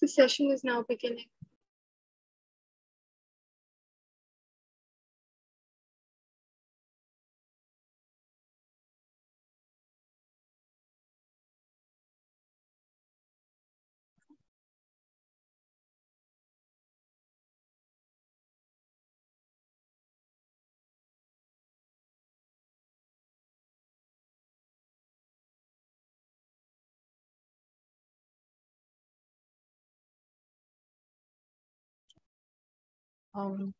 The session is now beginning. Um,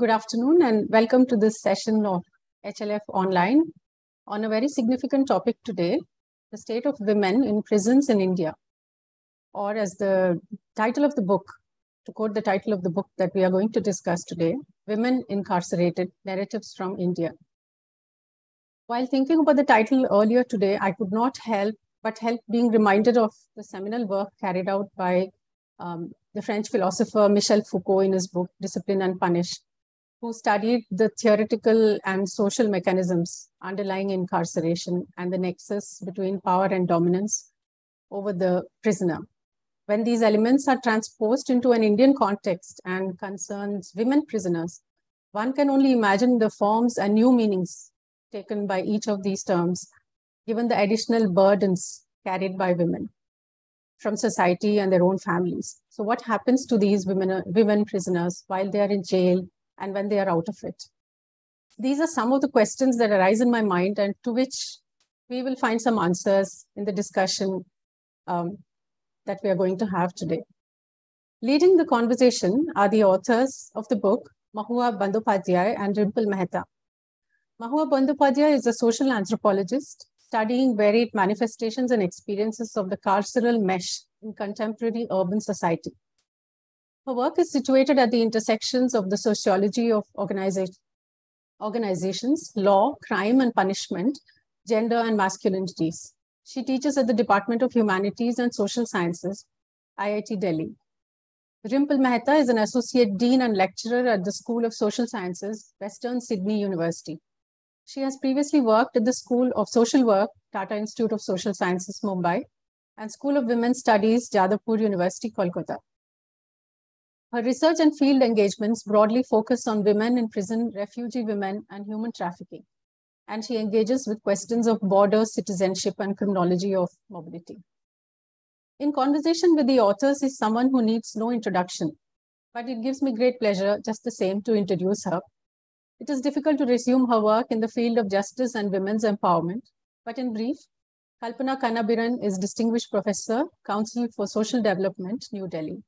good afternoon and welcome to this session of HLF Online on a very significant topic today, the state of women in prisons in India. Or as the title of the book, to quote the title of the book that we are going to discuss today, Women Incarcerated, Narratives from India. While thinking about the title earlier today, I could not help but help being reminded of the seminal work carried out by um, the French philosopher Michel Foucault in his book Discipline and Punish, who studied the theoretical and social mechanisms underlying incarceration and the nexus between power and dominance over the prisoner. When these elements are transposed into an Indian context and concerns women prisoners, one can only imagine the forms and new meanings taken by each of these terms, given the additional burdens carried by women from society and their own families. So what happens to these women, women prisoners while they are in jail and when they are out of it? These are some of the questions that arise in my mind and to which we will find some answers in the discussion um, that we are going to have today. Leading the conversation are the authors of the book, Mahua Bandyopadhyay and Rimple Mehta. Mahua Bandyopadhyay is a social anthropologist studying varied manifestations and experiences of the carceral mesh in contemporary urban society. Her work is situated at the intersections of the sociology of organization, organizations, law, crime and punishment, gender and masculinities. She teaches at the Department of Humanities and Social Sciences, IIT Delhi. Rimple Mehta is an associate dean and lecturer at the School of Social Sciences, Western Sydney University. She has previously worked at the School of Social Work, Tata Institute of Social Sciences, Mumbai, and School of Women's Studies, Jadavpur University, Kolkata. Her research and field engagements broadly focus on women in prison, refugee women, and human trafficking. And she engages with questions of border, citizenship, and criminology of mobility. In conversation with the authors is someone who needs no introduction, but it gives me great pleasure just the same to introduce her it is difficult to resume her work in the field of justice and women's empowerment, but in brief, Kalpana Kannabiran is Distinguished Professor, Council for Social Development, New Delhi.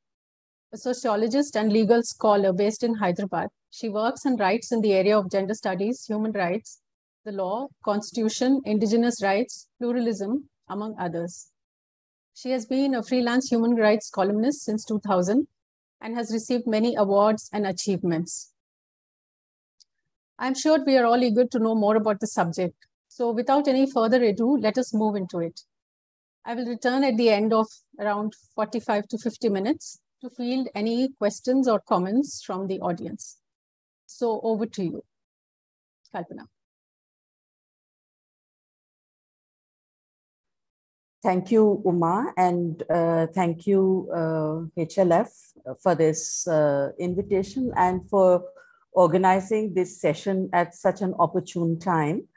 A sociologist and legal scholar based in Hyderabad, she works and writes in the area of gender studies, human rights, the law, constitution, indigenous rights, pluralism, among others. She has been a freelance human rights columnist since 2000 and has received many awards and achievements. I'm sure we are all eager to know more about the subject. So without any further ado, let us move into it. I will return at the end of around 45 to 50 minutes to field any questions or comments from the audience. So over to you, Kalpana. Thank you, Uma, and uh, thank you, uh, HLF, for this uh, invitation and for organizing this session at such an opportune time.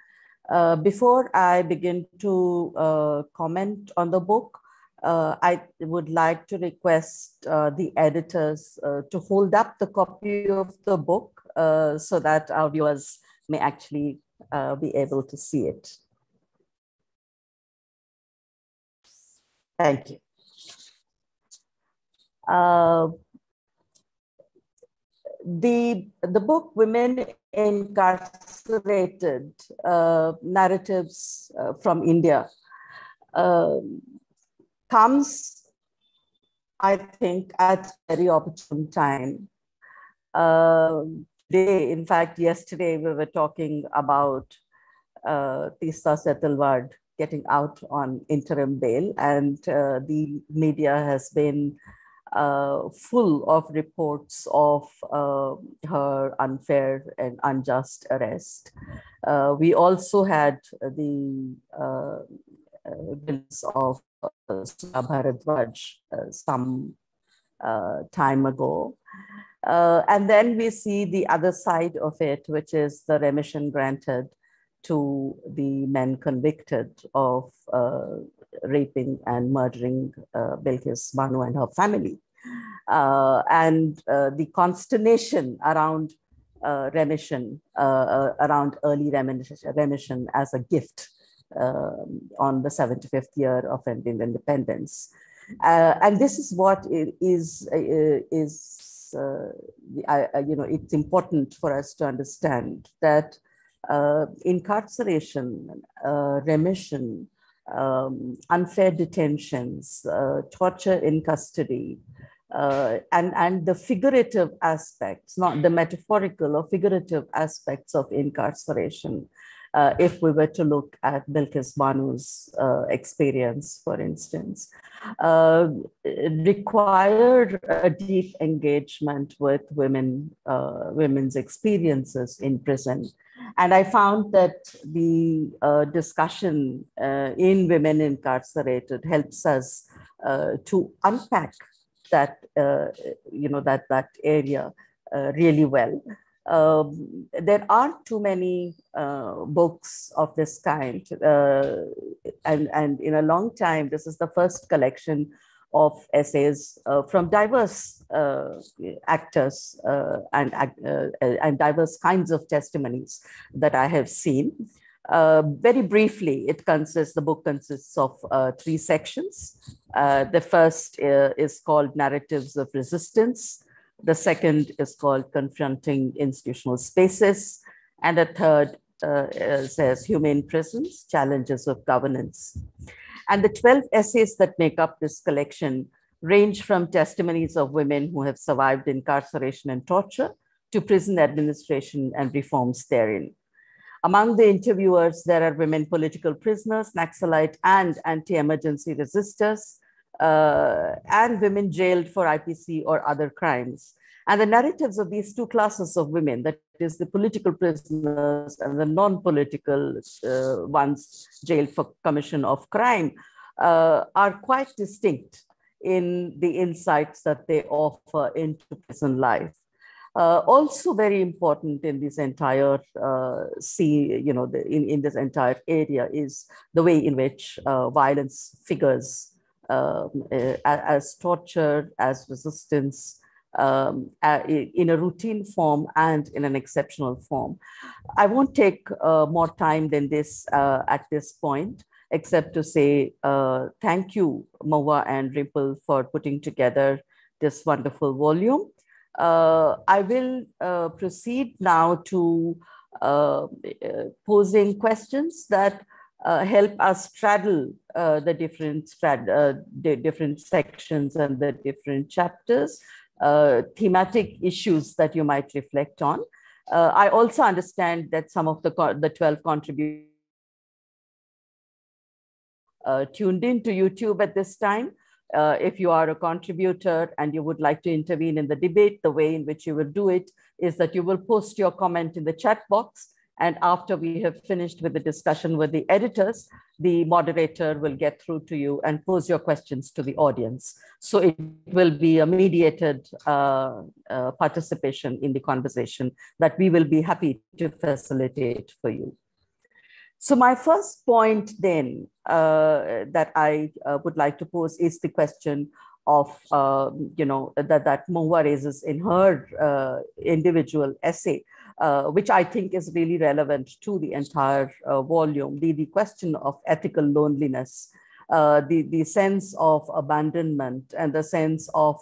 Uh, before I begin to uh, comment on the book, uh, I would like to request uh, the editors uh, to hold up the copy of the book uh, so that our viewers may actually be able to see it. Thank you the the book women incarcerated uh, narratives uh, from india. Uh, comes i think at a very opportune time. Um, today in fact yesterday we were talking about uh, Teesta Setalvad getting out on interim bail and uh, the media has been uh, full of reports of uh, her unfair and unjust arrest. Uh, we also had the uh, of uh, Bharadwaj uh, some uh, time ago. And then we see the other side of it, which is the remission granted to the men convicted of raping and murdering uh, Bilkis Banu and her family. Uh, and uh, the consternation around uh, remission, uh, around early remission, remission as a gift on the 75th year of Indian independence. and this is what is, is uh, you know, it's important for us to understand that uh, incarceration, uh, remission, um, unfair detentions, uh, torture in custody, uh, and, and the figurative aspects, not the metaphorical or figurative aspects of incarceration, uh, if we were to look at Bilkis Banu's uh, experience, for instance, uh, required a deep engagement with women, uh, women's experiences in prison. And I found that the uh, discussion uh, in Women Incarcerated helps us to unpack that, you know, that, that area really well. Um, there aren't too many uh, books of this kind. Uh, and, and in a long time, this is the first collection of essays uh, from diverse uh, actors uh, and, uh, and diverse kinds of testimonies that I have seen. very briefly, it consists, the book consists of three sections. the first is called Narratives of Resistance. The second is called Confronting Institutional Spaces. And the third uh, says Humane Prisons, Challenges of Governance. And the 12 essays that make up this collection range from testimonies of women who have survived incarceration and torture to prison administration and reforms therein. Among the interviewers, there are women political prisoners, Naxalite and anti-emergency resistors, uh, and women jailed for IPC or other crimes. And the narratives of these two classes of women, that is the political prisoners and the non-political uh, ones jailed for commission of crime, uh, are quite distinct in the insights that they offer into prison life. Uh, also very important in this entire uh, see, you know, the, in, in this entire area is the way in which uh, violence figures um, uh, as torture, as resistance, um, uh, in a routine form and in an exceptional form. I won't take uh, more time than this uh, at this point, except to say uh, thank you, Mahua and Rimple, for putting together this wonderful volume. Uh, I will proceed now to posing questions that uh, help us straddle uh, the different uh, the different sections and the different chapters, uh, thematic issues that you might reflect on. Uh, I also understand that some of the the twelve contributors uh, tuned in to YouTube at this time. if you are a contributor and you would like to intervene in the debate, the way in which you will do it is that you will post your comment in the chat box and after we have finished with the discussion with the editors, the moderator will get through to you and pose your questions to the audience. So it will be a mediated uh, uh, participation in the conversation that we will be happy to facilitate for you. So my first point then uh, that I uh, would like to pose is the question of, uh, you know, that, that Mahua raises in her uh, individual essay uh, which I think is really relevant to the entire uh, volume, the, the question of ethical loneliness, uh, the, the sense of abandonment and the sense of,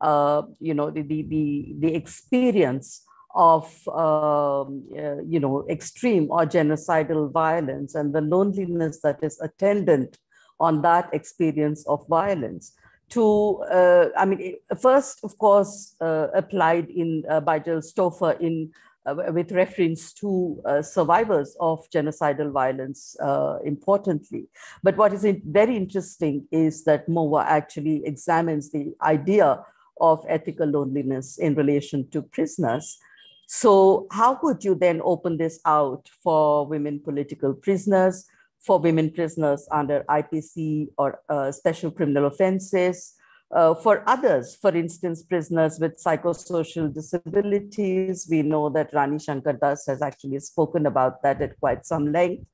uh, you know, the, the, the, the experience of, um, uh, you know, extreme or genocidal violence and the loneliness that is attendant on that experience of violence to, uh, I mean, first, of course, uh, applied in uh, by Jill Stauffer in with reference to uh, survivors of genocidal violence uh, importantly. But what is very interesting is that Mahua actually examines the idea of ethical loneliness in relation to prisoners. So how would you then open this out for women political prisoners, for women prisoners under IPC or uh, special criminal offenses. Uh, for others, for instance, prisoners with psychosocial disabilities, we know that Rani Shankardass has actually spoken about that at quite some length.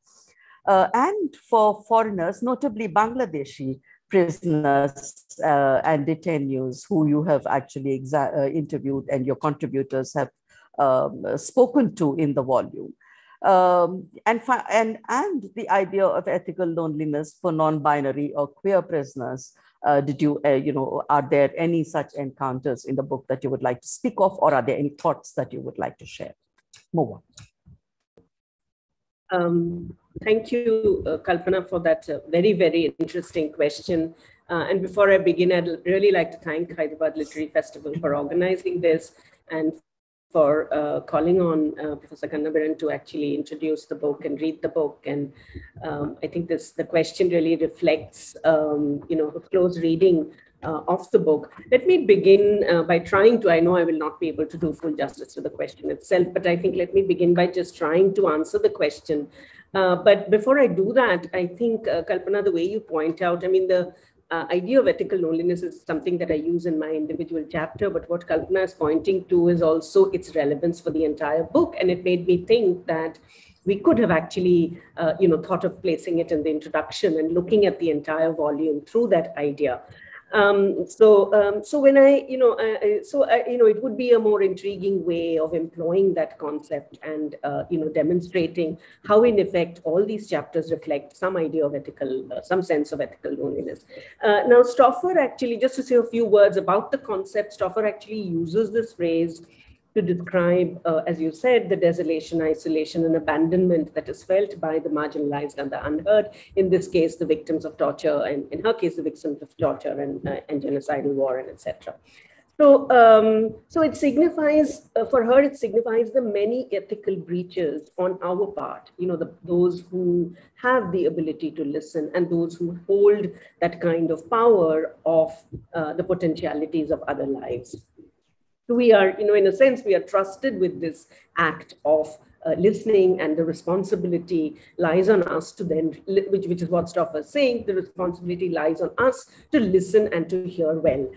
Uh, and for foreigners, notably Bangladeshi prisoners uh, and detainees who you have actually uh, interviewed and your contributors have um, spoken to in the volume. Um, and, and, and the idea of ethical loneliness for non-binary or queer prisoners. Uh, did you, uh, you know, are there any such encounters in the book that you would like to speak of, or are there any thoughts that you would like to share? Move on. Um, thank you, uh, Kalpana, for that uh, very, very interesting question. Uh, and before I begin, I'd really like to thank Hyderabad Literary Festival for organizing this and for uh, calling on uh, Professor Kannabiran to actually introduce the book and read the book. And um, I think this the question really reflects, um, you know, a close reading uh, of the book. Let me begin uh, by trying to, I know I will not be able to do full justice to the question itself, but I think let me begin by just trying to answer the question. Uh, but before I do that, I think, uh, Kalpana, the way you point out, I mean, the uh, idea of ethical loneliness is something that I use in my individual chapter, but what Kalpana is pointing to is also its relevance for the entire book. And it made me think that we could have actually, uh, you know, thought of placing it in the introduction and looking at the entire volume through that idea. Um, so, um, so when I, you know, uh, so uh, you know, it would be a more intriguing way of employing that concept and uh, you know, demonstrating how, in effect, all these chapters reflect some idea of ethical, uh, some sense of ethical loneliness. Uh, now, Stauffer actually, just to say a few words about the concept, Stauffer actually uses this phrase to describe, uh, as you said, the desolation, isolation, and abandonment that is felt by the marginalized and the unheard. In this case, the victims of torture, and in her case, the victims of torture and, uh, and genocidal war, and etc. So, um, so it signifies uh, for her. It signifies the many ethical breaches on our part. You know, the, those who have the ability to listen and those who hold that kind of power of uh, the potentialities of other lives we are, you know, in a sense, we are trusted with this act of uh, listening and the responsibility lies on us to then, which, which is what Stauffer is saying, the responsibility lies on us to listen and to hear well.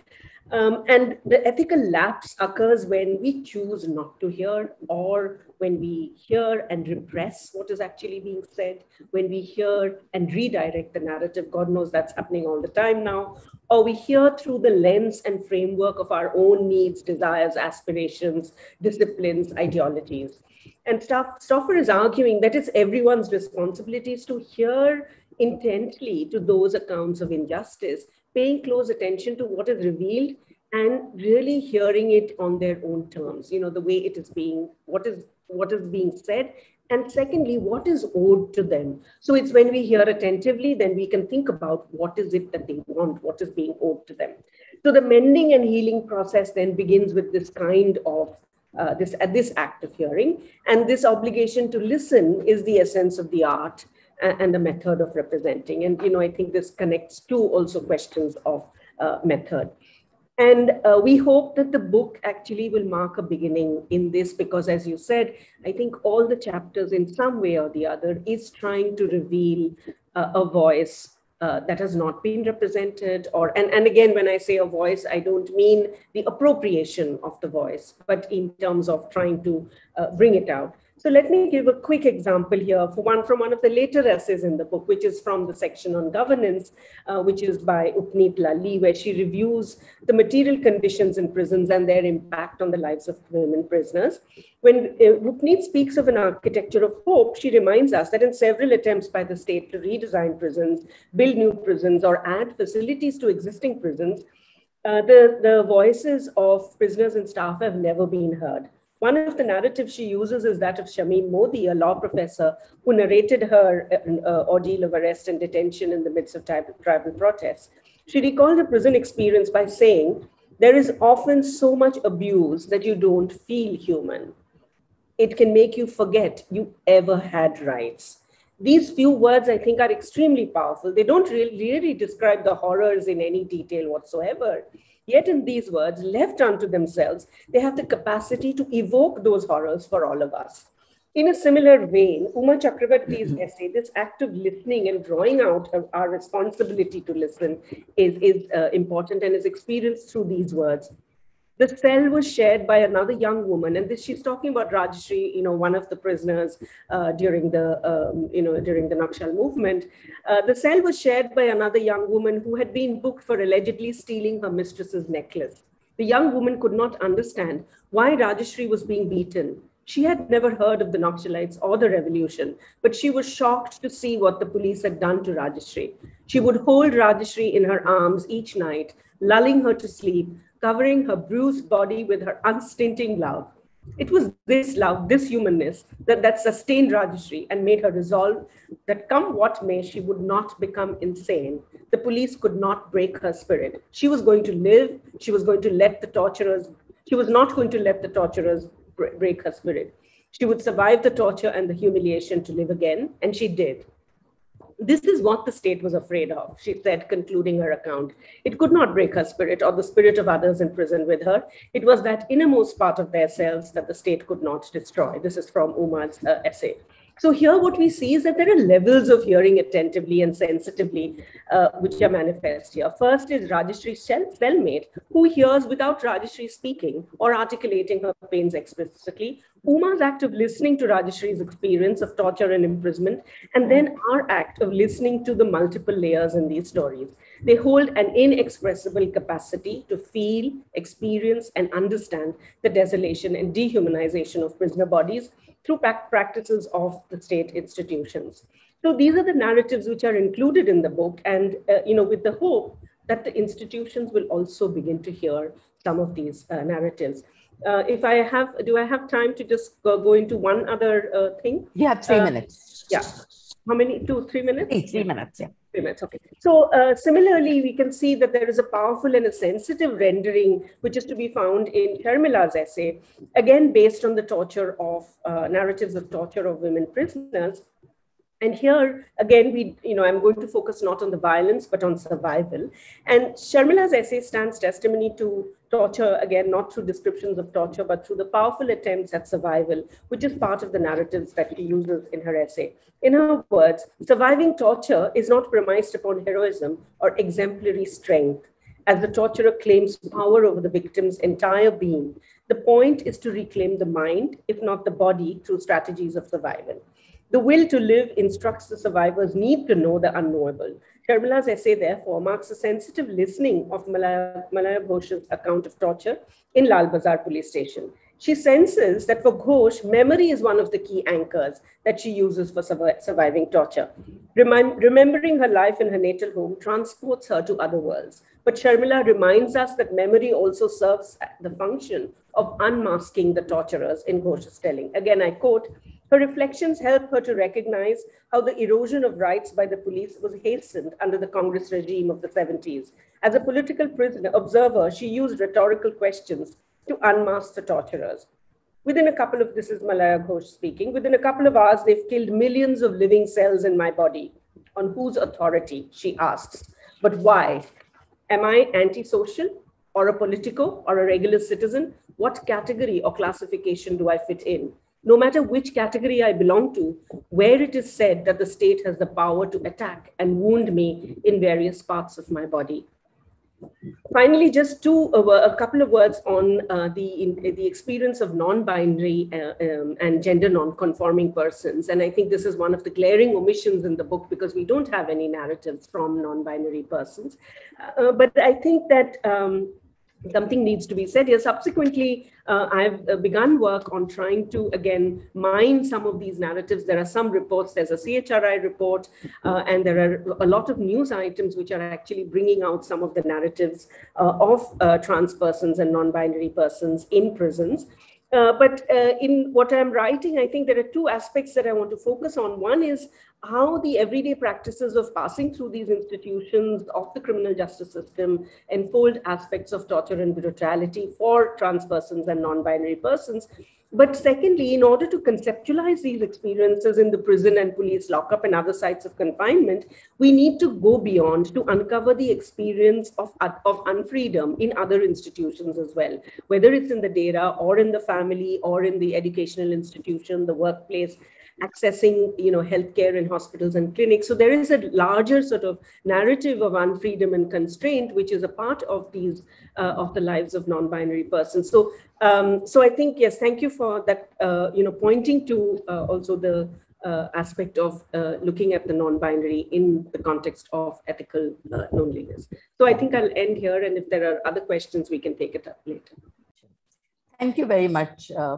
Um, and the ethical lapse occurs when we choose not to hear or when we hear and repress what is actually being said, when we hear and redirect the narrative, God knows that's happening all the time now, or we hear through the lens and framework of our own needs, desires, aspirations, disciplines, ideologies. And Stauffer is arguing that it's everyone's responsibilities to hear intently to those accounts of injustice paying close attention to what is revealed and really hearing it on their own terms you know the way it is being what is what is being said. And secondly what is owed to them. So it's when we hear attentively then we can think about what is it that they want what is being owed to them. So the mending and healing process then begins with this kind of uh, this uh, this act of hearing. And this obligation to listen is the essence of the art and the method of representing. And, you know, I think this connects to also questions of uh, method. And uh, we hope that the book actually will mark a beginning in this because, as you said, I think all the chapters in some way or the other is trying to reveal uh, a voice uh, that has not been represented or and, and again when i say a voice i don't mean the appropriation of the voice but in terms of trying to uh, bring it out so let me give a quick example here for one from one of the later essays in the book, which is from the section on governance, uh, which is by Upneet Lalli, where she reviews the material conditions in prisons and their impact on the lives of women prisoners. When uh, Upneet speaks of an architecture of hope, she reminds us that in several attempts by the state to redesign prisons, build new prisons, or add facilities to existing prisons, uh, the, the voices of prisoners and staff have never been heard. One of the narratives she uses is that of Shamim Modi, a law professor who narrated her uh, ordeal of arrest and detention in the midst of tribal, tribal protests. She recalled her prison experience by saying, There is often so much abuse that you don't feel human. It can make you forget you ever had rights. These few words, I think, are extremely powerful. They don't really, really describe the horrors in any detail whatsoever. Yet, in these words, left unto themselves, they have the capacity to evoke those horrors for all of us. In a similar vein, Uma Chakravarti's essay, this act of listening and drawing out our responsibility to listen is, is uh, important and is experienced through these words. The cell was shared by another young woman, and this, she's talking about Rajashri, you know, one of the prisoners uh, during the, um, you know, during the Naxal movement. Uh, the cell was shared by another young woman who had been booked for allegedly stealing her mistress's necklace. The young woman could not understand why Rajashri was being beaten. She had never heard of the Naxalites or the revolution, but she was shocked to see what the police had done to Rajashri. She would hold Rajashri in her arms each night, lulling her to sleep, covering her bruised body with her unstinting love. It was this love, this humanness, that, that sustained Rajashri and made her resolve that come what may, she would not become insane. The police could not break her spirit. She was going to live. She was going to let the torturers, she was not going to let the torturers break her spirit. She would survive the torture and the humiliation to live again, and she did. This is what the state was afraid of, she said, concluding her account. It could not break her spirit or the spirit of others in prison with her. It was that innermost part of their selves that the state could not destroy. This is from Uma's uh, essay. So here what we see is that there are levels of hearing attentively and sensitively, uh, which are manifest here. First is Rajashri's cellmate, who hears without Rajashri speaking or articulating her pains explicitly. Uma's act of listening to Rajashri's experience of torture and imprisonment, and then our act of listening to the multiple layers in these stories. They hold an inexpressible capacity to feel, experience, and understand the desolation and dehumanization of prisoner bodies through practices of the state institutions. So these are the narratives which are included in the book and, uh, you know, with the hope that the institutions will also begin to hear some of these uh, narratives. Uh, if I have, do I have time to just go, go into one other uh, thing? You have three uh, minutes. Yeah. How many? Two, three minutes? Three, three minutes, yeah. Okay. So uh, similarly, we can see that there is a powerful and a sensitive rendering, which is to be found in Sharmila's essay, again, based on the torture of, uh, narratives of torture of women prisoners. And here, again, we, you know, I'm going to focus not on the violence, but on survival. And Sharmila's essay stands testimony to torture, again, not through descriptions of torture, but through the powerful attempts at survival, which is part of the narratives that she uses in her essay. In her words, surviving torture is not premised upon heroism or exemplary strength, as the torturer claims power over the victim's entire being. The point is to reclaim the mind, if not the body, through strategies of survival. The will to live instructs the survivors need to know the unknowable. Sharmila's essay, therefore, marks a sensitive listening of Malaya, Malaya Ghosh's account of torture in Lal Bazar police station. She senses that for Ghosh, memory is one of the key anchors that she uses for surviving torture. remembering her life in her natal home transports her to other worlds. But Sharmila reminds us that memory also serves the function of unmasking the torturers in Ghosh's telling. Again, I quote, her reflections help her to recognize how the erosion of rights by the police was hastened under the Congress regime of the 70s. As a political prisoner observer, she used rhetorical questions to unmask the torturers. Within a couple of, this is Malaya Ghosh speaking, within a couple of hours, they've killed millions of living cells in my body. On whose authority, she asks. But why? Am I antisocial or a politico or a regular citizen? What category or classification do I fit in? No matter which category I belong to, where it is said that the state has the power to attack and wound me in various parts of my body. Finally, just two, uh, a couple of words on uh, the, in, the experience of non-binary uh, um, and gender non-conforming persons. And I think this is one of the glaring omissions in the book because we don't have any narratives from non-binary persons. Uh, but I think that um, something needs to be said here. Subsequently, uh, I've uh, begun work on trying to, again, mine some of these narratives. There are some reports, there's a CHRI report, uh, and there are a lot of news items which are actually bringing out some of the narratives uh, of uh, trans persons and non-binary persons in prisons. Uh, but uh, in what I'm writing, I think there are two aspects that I want to focus on. One is how the everyday practices of passing through these institutions of the criminal justice system enfold aspects of torture and brutality for trans persons and non-binary persons. But secondly, in order to conceptualize these experiences in the prison and police lockup and other sites of confinement, we need to go beyond to uncover the experience of, of unfreedom in other institutions as well, whether it's in the data or in the family or in the educational institution, the workplace, accessing you know healthcare in hospitals and clinics. So there is a larger sort of narrative of unfreedom and constraint which is a part of these uh, of the lives of non-binary persons. So um, so i think yes thank you for that uh, you know pointing to uh, also the uh, aspect of uh, looking at the non-binary in the context of ethical uh, loneliness. So i think i'll end here and if there are other questions we can take it up later. Thank you very much, uh,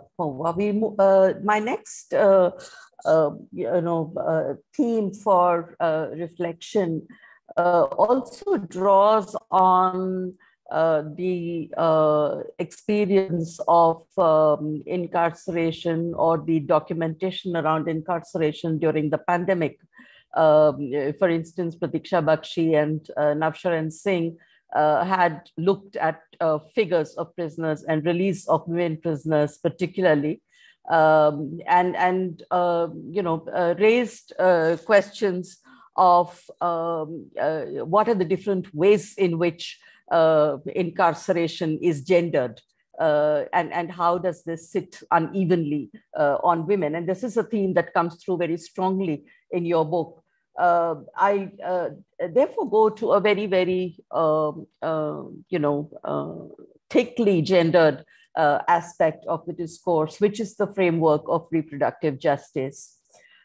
We, uh, my next uh, you know, uh, theme for uh, reflection also draws on the experience of um, incarceration or the documentation around incarceration during the pandemic. Um, for instance, Pratiksha Bakshi and uh, Navsharan Singh uh, had looked at uh, figures of prisoners and release of women prisoners particularly um, and and uh, you know uh, raised uh, questions of um, uh, what are the different ways in which uh, incarceration is gendered uh, and, and how does this sit unevenly on women? And this is a theme that comes through very strongly in your book. I therefore go to a very, very, um, you know, thickly gendered uh, aspect of the discourse, which is the framework of reproductive justice.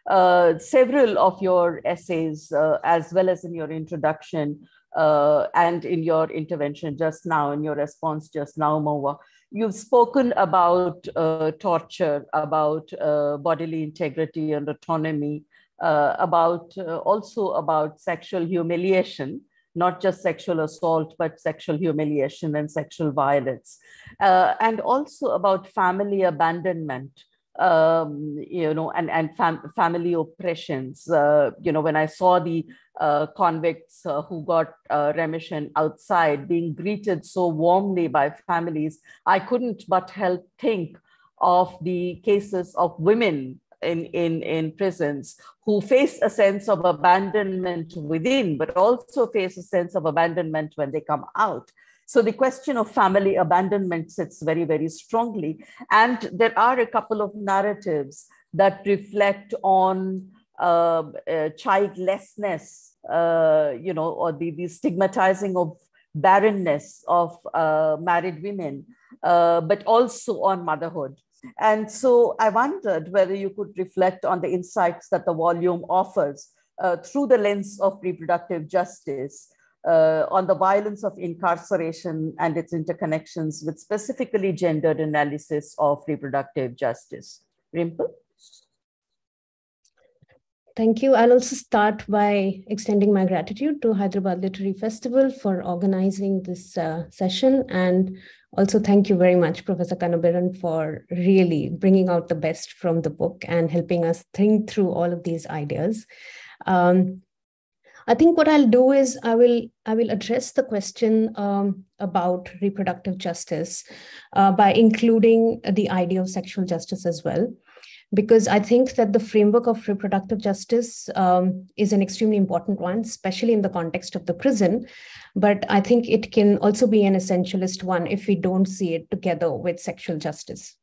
Uh, several of your essays, uh, as well as in your introduction uh, and in your intervention just now, in your response just now, Mahua, you've spoken about uh, torture, about uh, bodily integrity and autonomy, about also about sexual humiliation, not just sexual assault, but sexual humiliation and sexual violence. Uh, and also about family abandonment, um, you know, and, and fam family oppressions. Uh, you know, when I saw the uh, convicts uh, who got uh, remission outside being greeted so warmly by families, I couldn't but help think of the cases of women in, in, in prisons who face a sense of abandonment within, but also face a sense of abandonment when they come out. So the question of family abandonment sits very, very strongly. And there are a couple of narratives that reflect on uh, uh, childlessness, uh, you know, or the, the stigmatizing of barrenness of uh, married women, uh, but also on motherhood. And so I wondered whether you could reflect on the insights that the volume offers uh, through the lens of reproductive justice uh, on the violence of incarceration and its interconnections with specifically gendered analysis of reproductive justice. Rimple? Thank you. I'll also start by extending my gratitude to Hyderabad Literary Festival for organizing this uh, session and also, thank you very much, Professor Kannabiran, for really bringing out the best from the book and helping us think through all of these ideas. Um, I think what I'll do is I will I will address the question um, about reproductive justice uh, by including the idea of sexual justice as well because I think that the framework of reproductive justice um, is an extremely important one, especially in the context of the prison. But I think it can also be an essentialist one if we don't see it together with sexual justice.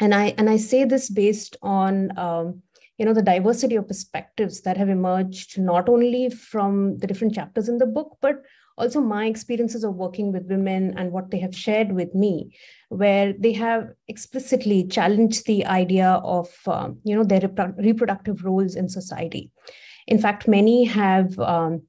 And I and I say this based on um, you know the diversity of perspectives that have emerged not only from the different chapters in the book, but also my experiences of working with women and what they have shared with me where they have explicitly challenged the idea of um, you know their rep- reproductive roles in society. In fact many have um,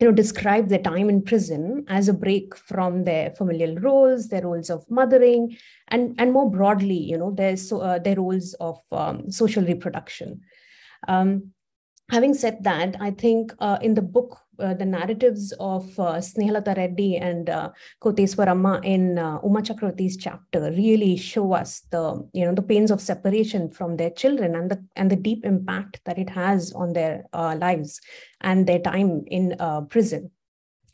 you know described their time in prison as a break from their familial roles their roles of mothering and and more broadly you know their so, uh, their roles of um, social reproduction. Um, having said that i think uh, in the book uh, the narratives of uh, Snehalata Reddy and uh, Koteswaramma in uh, Uma Chakravarti's chapter really show us the you know the pains of separation from their children and the and the deep impact that it has on their uh, lives and their time in uh, prison.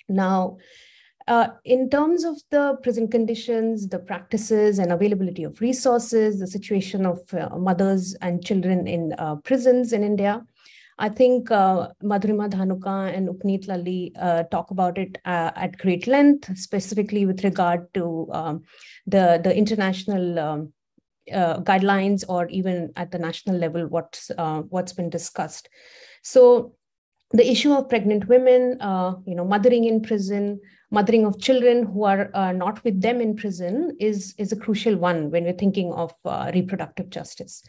Now, Uh, in terms of the prison conditions, the practices and availability of resources, the situation of uh, mothers and children in uh, prisons in India, I think uh, Madhurima Dhanuka and Upneet Lalli uh, talk about it uh, at great length, specifically with regard to um, the, the international um, uh, guidelines or even at the national level, what's, uh, what's been discussed. So the issue of pregnant women, uh, you know, mothering in prison, mothering of children who are not with them in prison is, is a crucial one when we're thinking of reproductive justice.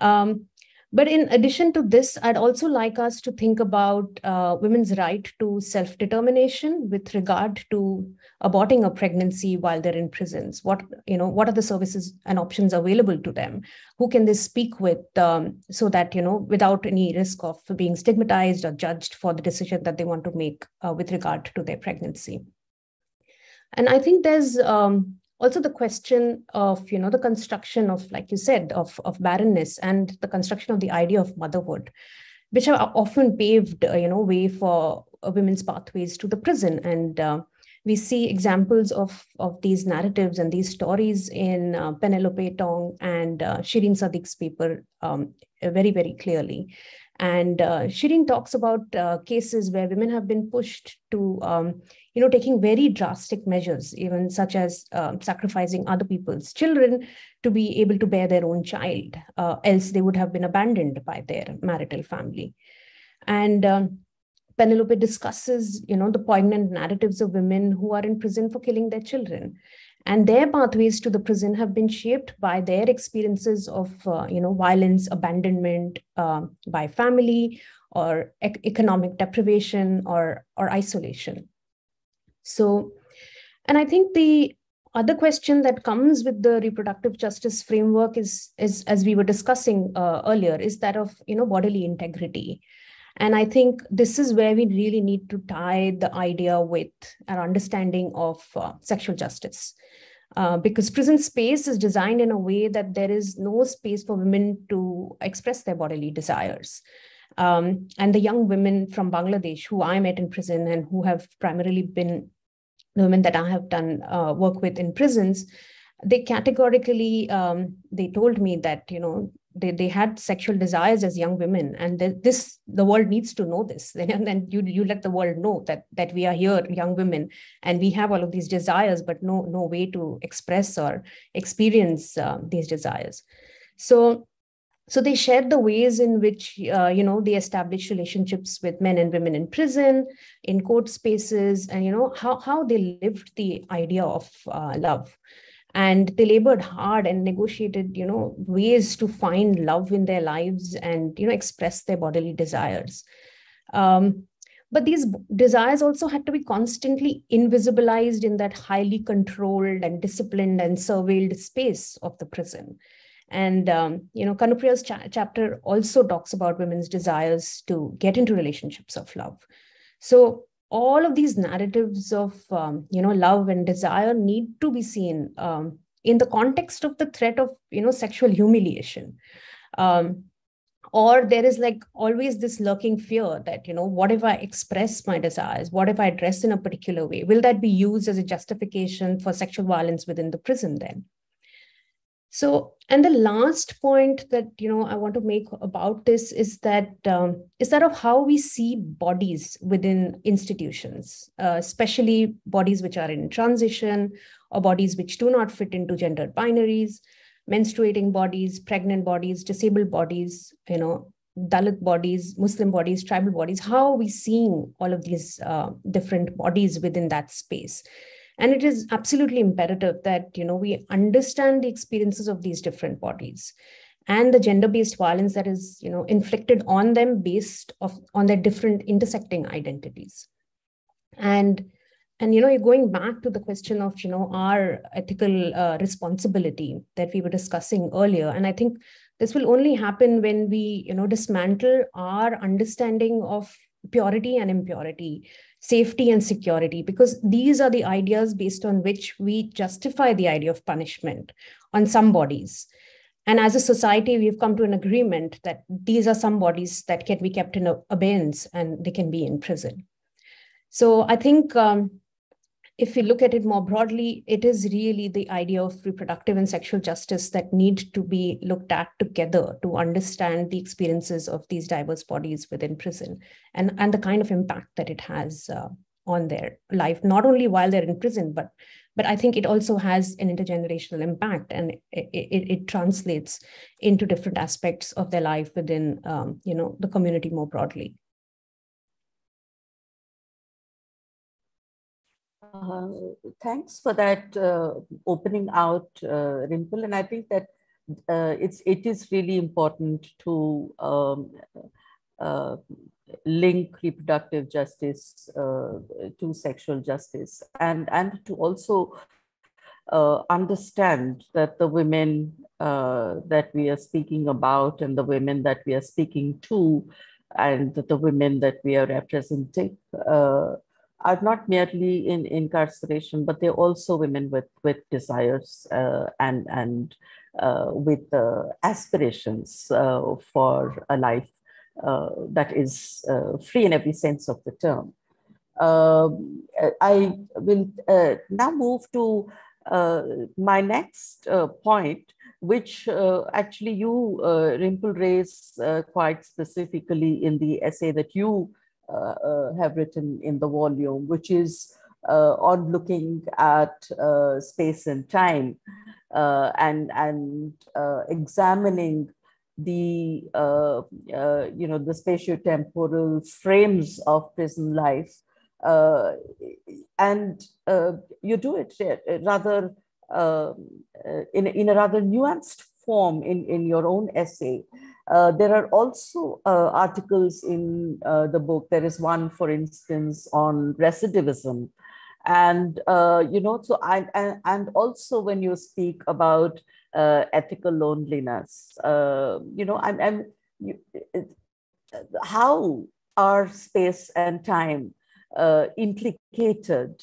Um, but in addition to this, I'd also like us to think about uh, women's right to self determination with regard to aborting a pregnancy while they're in prisons. What, you know, what are the services and options available to them? Who can they speak with um, so that, you know, without any risk of being stigmatized or judged for the decision that they want to make uh, with regard to their pregnancy? And I think there's um, also the question of you know the construction of like you said of, of barrenness and the construction of the idea of motherhood which have often paved uh, you know way for uh, women's pathways to the prison. And uh, we see examples of, of these narratives and these stories in uh, Penelope Tong and uh, Shirin Sadiq's paper um, very, very clearly. And uh, Shirin talks about uh, cases where women have been pushed to, um, you know, taking very drastic measures, even such as uh, sacrificing other people's children to be able to bear their own child, uh, else they would have been abandoned by their marital family. And um, Penelope discusses, you know, the poignant narratives of women who are in prison for killing their children. And their pathways to the prison have been shaped by their experiences of uh, you know violence abandonment uh, by family or ec- economic deprivation or or isolation. So and i think the other question that comes with the reproductive justice framework is is as we were discussing uh, earlier is that of you know bodily integrity and I think this is where we really need to tie the idea with our understanding of uh, sexual justice. Uh, because prison space is designed in a way that there is no space for women to express their bodily desires. Um, and the young women from Bangladesh who I met in prison and who have primarily been the women that I have done uh, work with in prisons, they categorically um, they told me that you know they, they had sexual desires as young women and this the world needs to know this. And then you you let the world know that that we are here young women and we have all of these desires but no no way to express or experience uh, these desires. So so they shared the ways in which uh, you know they established relationships with men and women in prison in court spaces and you know how how they lived the idea of uh, love and they labored hard and negotiated you know ways to find love in their lives and you know express their bodily desires. Um, but these desires also had to be constantly invisibilized in that highly controlled and disciplined and surveilled space of the prison. And um, you know kanupriya's cha- chapter also talks about women's desires to get into relationships of love. So all of these narratives of um, you know love and desire need to be seen um, in the context of the threat of you know sexual humiliation. Um, or there is like always this lurking fear that you know what if i express my desires? What if i dress in a particular way? Will that be used as a justification for sexual violence within the prison then so, and the last point that you know I want to make about this is that um, is that of how we see bodies within institutions, uh, especially bodies which are in transition or bodies which do not fit into gender binaries, menstruating bodies, pregnant bodies, disabled bodies, you know, Dalit bodies, Muslim bodies, tribal bodies. How are we seeing all of these uh, different bodies within that space? And it is absolutely imperative that you know we understand the experiences of these different bodies and the gender based violence that is you know inflicted on them based of on their different intersecting identities. And and you know you're going back to the question of you know our ethical uh, responsibility that we were discussing earlier. And i think this will only happen when we you know dismantle our understanding of purity and impurity safety and security, because these are the ideas based on which we justify the idea of punishment on some bodies. And as a society, we've come to an agreement that these are some bodies that can be kept in abeyance and they can be in prison. So I think um, if we look at it more broadly, it is really the idea of reproductive and sexual justice that need to be looked at together to understand the experiences of these diverse bodies within prison and, and the kind of impact that it has uh, on their life, not only while they're in prison, but but I think it also has an intergenerational impact and it, it, it translates into different aspects of their life within um, you know the community more broadly. Uh, thanks for that uh, opening out, uh, Rimple. And I think that uh, it's it is really important to um, uh, link reproductive justice uh, to sexual justice, and and to also understand that the women that we are speaking about and the women that we are speaking to, and the women that we are representing are not merely in incarceration, but they're also women with, with desires uh, and, and uh, with uh, aspirations uh, for a life uh, that is uh, free in every sense of the term. Um, I will now move to my next point, which actually you, Rimple, raise quite specifically in the essay that you have written in the volume, which is uh, on looking at space and time and, and examining the uh, uh, you know the spatiotemporal frames of prison life uh, and you do it rather in, in a rather nuanced form in, in your own essay uh, there are also uh, articles in uh, the book. There is one, for instance, on recidivism. And, uh, you know, so I, and, and also when you speak about uh, ethical loneliness, uh, you know, I'm, I'm you, how are space and time implicated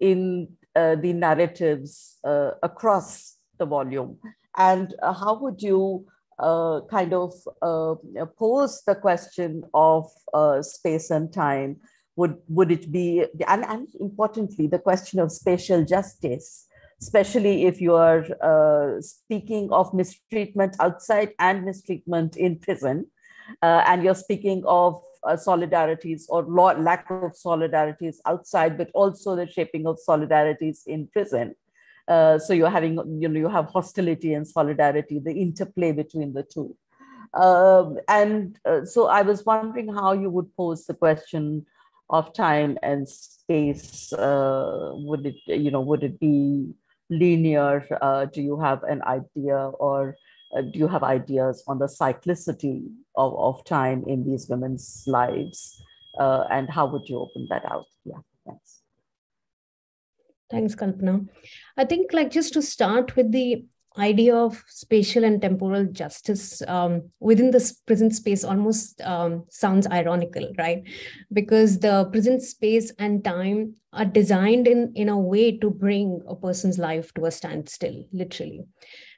in the narratives across the volume? And how would you uh, kind of uh, pose the question of uh, space and time. Would, would it be, and, and importantly, the question of spatial justice, especially if you are uh, speaking of mistreatment outside and mistreatment in prison, uh, and you're speaking of solidarities or lack of solidarities outside, but also the shaping of solidarities in prison. Uh, so you're having, you know, you have hostility and solidarity, the interplay between the two. Um, and uh, so I was wondering how you would pose the question of time and space. Uh, would it, you know, would it be linear? Uh, do you have an idea or uh, do you have ideas on the cyclicity of, of time in these women's lives? and how would you open that out? Yeah, thanks. Thanks, Kalpana. I think, like, just to start with the idea of spatial and temporal justice um, within this prison space almost um, sounds ironical, right? Because the prison space and time are designed in, in a way to bring a person's life to a standstill, literally.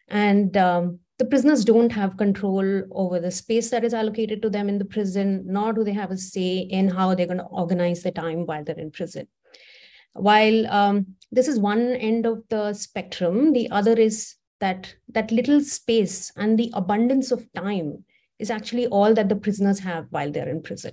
And um, the prisoners don't have control over the space that is allocated to them in the prison, nor do they have a say in how they're going to organize their time while they're in prison. While um, this is one end of the spectrum, the other is that that little space and the abundance of time is actually all that the prisoners have while they're in prison.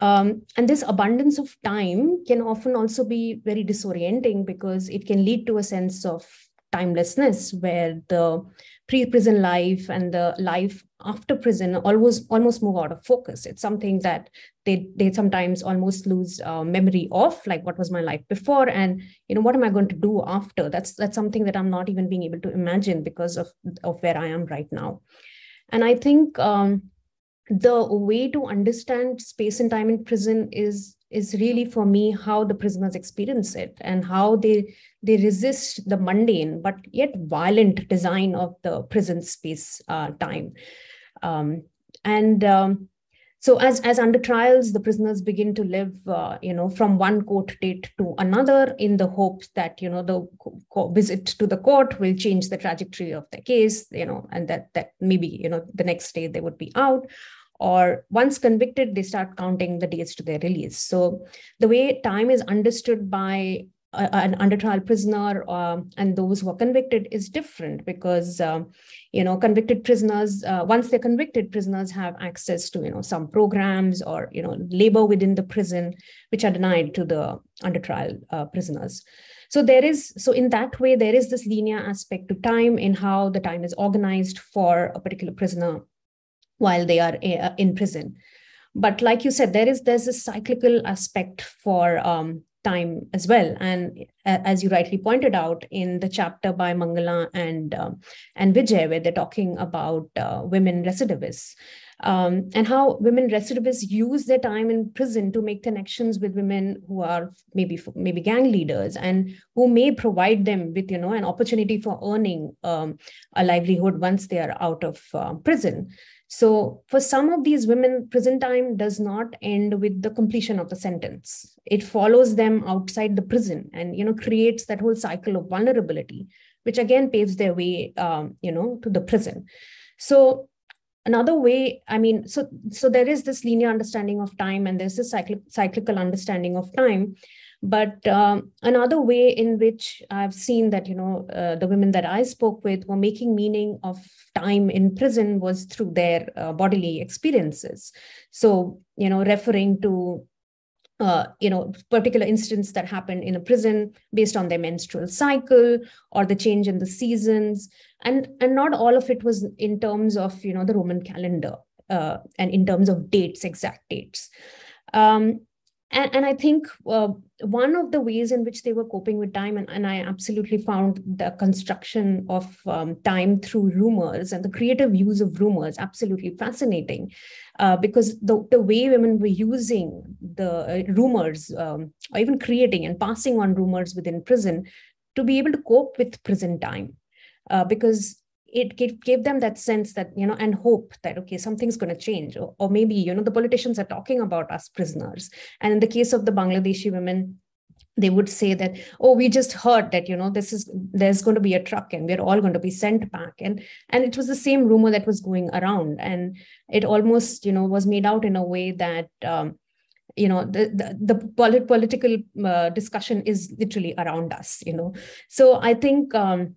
Um, and this abundance of time can often also be very disorienting because it can lead to a sense of timelessness where the pre-prison life and the life after prison almost almost move out of focus. It's something that they they sometimes almost lose uh, memory of like what was my life before and you know what am i going to do after? That's that's something that i'm not even being able to imagine because of of where i am right now. And i think um, the way to understand space and time in prison is is really for me how the prisoners experience it and how they they resist the mundane but yet violent design of the prison space uh, time. Um, and um, so as, as under trials, the prisoners begin to live, uh, you know, from one court date to another in the hopes that, you know, the visit to the court will change the trajectory of the case, you know, and that, that maybe, you know, the next day they would be out or once convicted, they start counting the days to their release. So the way time is understood by an under trial prisoner um, and those who are convicted is different because um, you know convicted prisoners uh, once they're convicted prisoners have access to you know some programs or you know labor within the prison which are denied to the under trial uh, prisoners so there is so in that way there is this linear aspect to time in how the time is organized for a particular prisoner while they are uh, in prison but like you said there is there's a cyclical aspect for um, time as well. And as you rightly pointed out in the chapter by Mangala and um, and Vijay, where they're talking about uh, women recidivists. Um, and how women recidivists use their time in prison to make connections with women who are maybe maybe gang leaders and who may provide them with you know an opportunity for earning um, a livelihood once they are out of uh, prison. So for some of these women, prison time does not end with the completion of the sentence. It follows them outside the prison and you know creates that whole cycle of vulnerability, which again paves their way, um, you know, to the prison. So another way, I mean, so so there is this linear understanding of time, and there's this cyclic, cyclical understanding of time. But um, another way in which I've seen that, you know, uh, the women that I spoke with were making meaning of time in prison was through their uh, bodily experiences. So, you know, referring to uh, you know particular incidents that happen in a prison based on their menstrual cycle or the change in the seasons and and not all of it was in terms of you know the roman calendar uh, and in terms of dates exact dates um, and, and I think uh, one of the ways in which they were coping with time, and, and I absolutely found the construction of um, time through rumors and the creative use of rumors absolutely fascinating, uh, because the, the way women were using the uh, rumors, um, or even creating and passing on rumors within prison to be able to cope with prison time. Uh, because it gave, gave them that sense that you know and hope that okay something's going to change. Or, or maybe you know the politicians are talking about us prisoners. And in the case of the bangladeshi women they would say that oh we just heard that you know this is there's going to be a truck and we're all going to be sent back. And and it was the same rumor that was going around. And it almost you know was made out in a way that um, you know the the, the polit- political uh, discussion is literally around us you know. So i think um,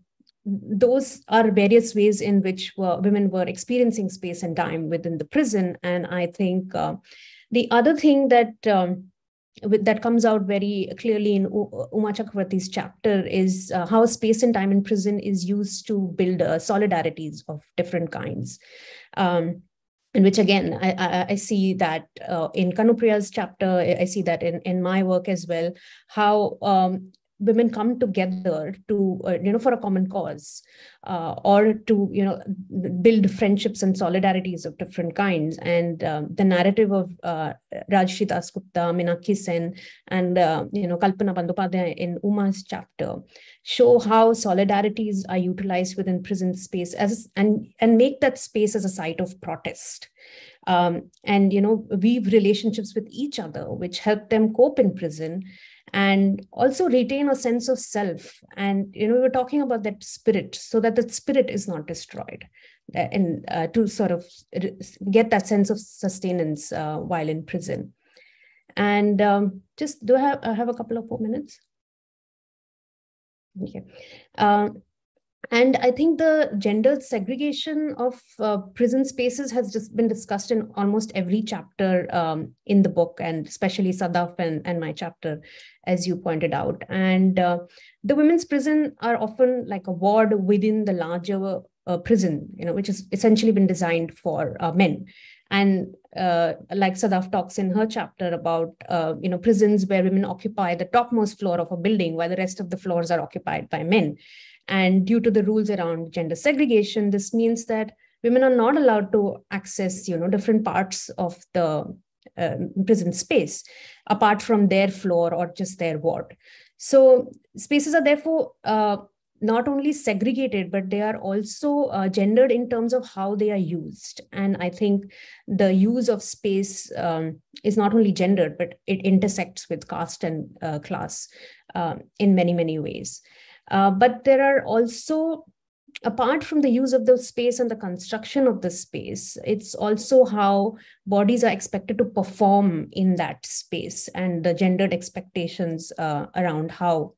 those are various ways in which women were experiencing space and time within the prison. And I think uh, the other thing that um, that comes out very clearly in Uma Chakravarti's chapter is uh, how space and time in prison is used to build uh, solidarities of different kinds. Um, in which again I, I, I see that uh, in Kanupriya's chapter, I see that in, in my work as well, how um, women come together to uh, you know for a common cause uh, or to you know build friendships and solidarities of different kinds. And um, the narrative of uh, Rajyasree Dasgupta, Meenakshi Sen and uh, you know Kalpana Bandyopadhyay in Uma's chapter show how solidarities are utilized within prison space as and and make that space as a site of protest. Um, and you know weave relationships with each other which help them cope in prison and also retain a sense of self. And you know we were talking about that spirit so that the spirit is not destroyed uh, and uh, to sort of get that sense of sustenance uh, while in prison. And um, just do I have, I have a couple of more minutes? Okay. Um, and I think the gender segregation of uh, prison spaces has just been discussed in almost every chapter um, in the book, and especially Sadaf and, and my chapter, as you pointed out. And uh, the women's prison are often like a ward within the larger uh, prison, you know, which has essentially been designed for uh, men. And uh, like Sadaf talks in her chapter about, uh, you know, prisons where women occupy the topmost floor of a building while the rest of the floors are occupied by men. And due to the rules around gender segregation, this means that women are not allowed to access, you know, different parts of the uh, prison space apart from their floor or just their ward. So spaces are therefore uh, not only segregated, but they are also uh, gendered in terms of how they are used. And I think the use of space um, is not only gendered, but it intersects with caste and uh, class um, in many, many ways. Uh, but there are also, apart from the use of the space and the construction of the space, it's also how bodies are expected to perform in that space and the gendered expectations uh, around how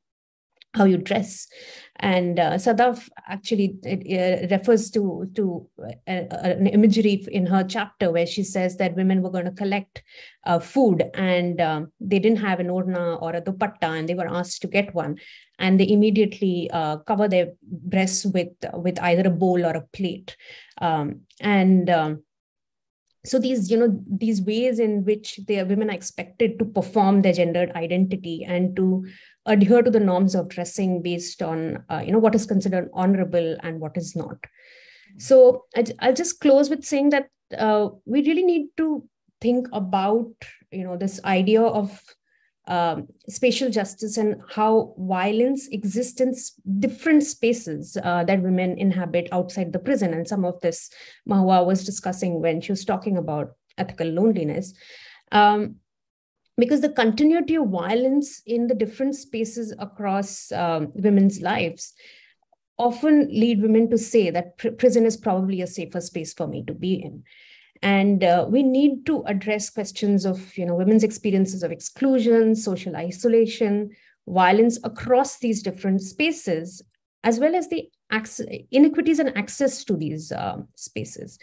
how you dress. And uh, Sadaf actually it, uh, refers to, to uh, an imagery in her chapter where she says that women were going to collect uh, food and um, they didn't have an orna or a dupatta and they were asked to get one. And they immediately uh, cover their breasts with, with either a bowl or a plate. Um, and um, so these you know these ways in which the women are expected to perform their gendered identity and to adhere to the norms of dressing based on uh, you know what is considered honorable and what is not. So I, will just close with saying that uh, we really need to think about you know this idea of um, spatial justice and how violence exists in different spaces uh, that women inhabit outside the prison. And some of this mahua was discussing when she was talking about ethical loneliness. Um, because the continuity of violence in the different spaces across um, women's lives often lead women to say that pr- prison is probably a safer space for me to be in. And uh, we need to address questions of you know women's experiences of exclusion social isolation violence across these different spaces as well as the inequities and access to these uh, spaces.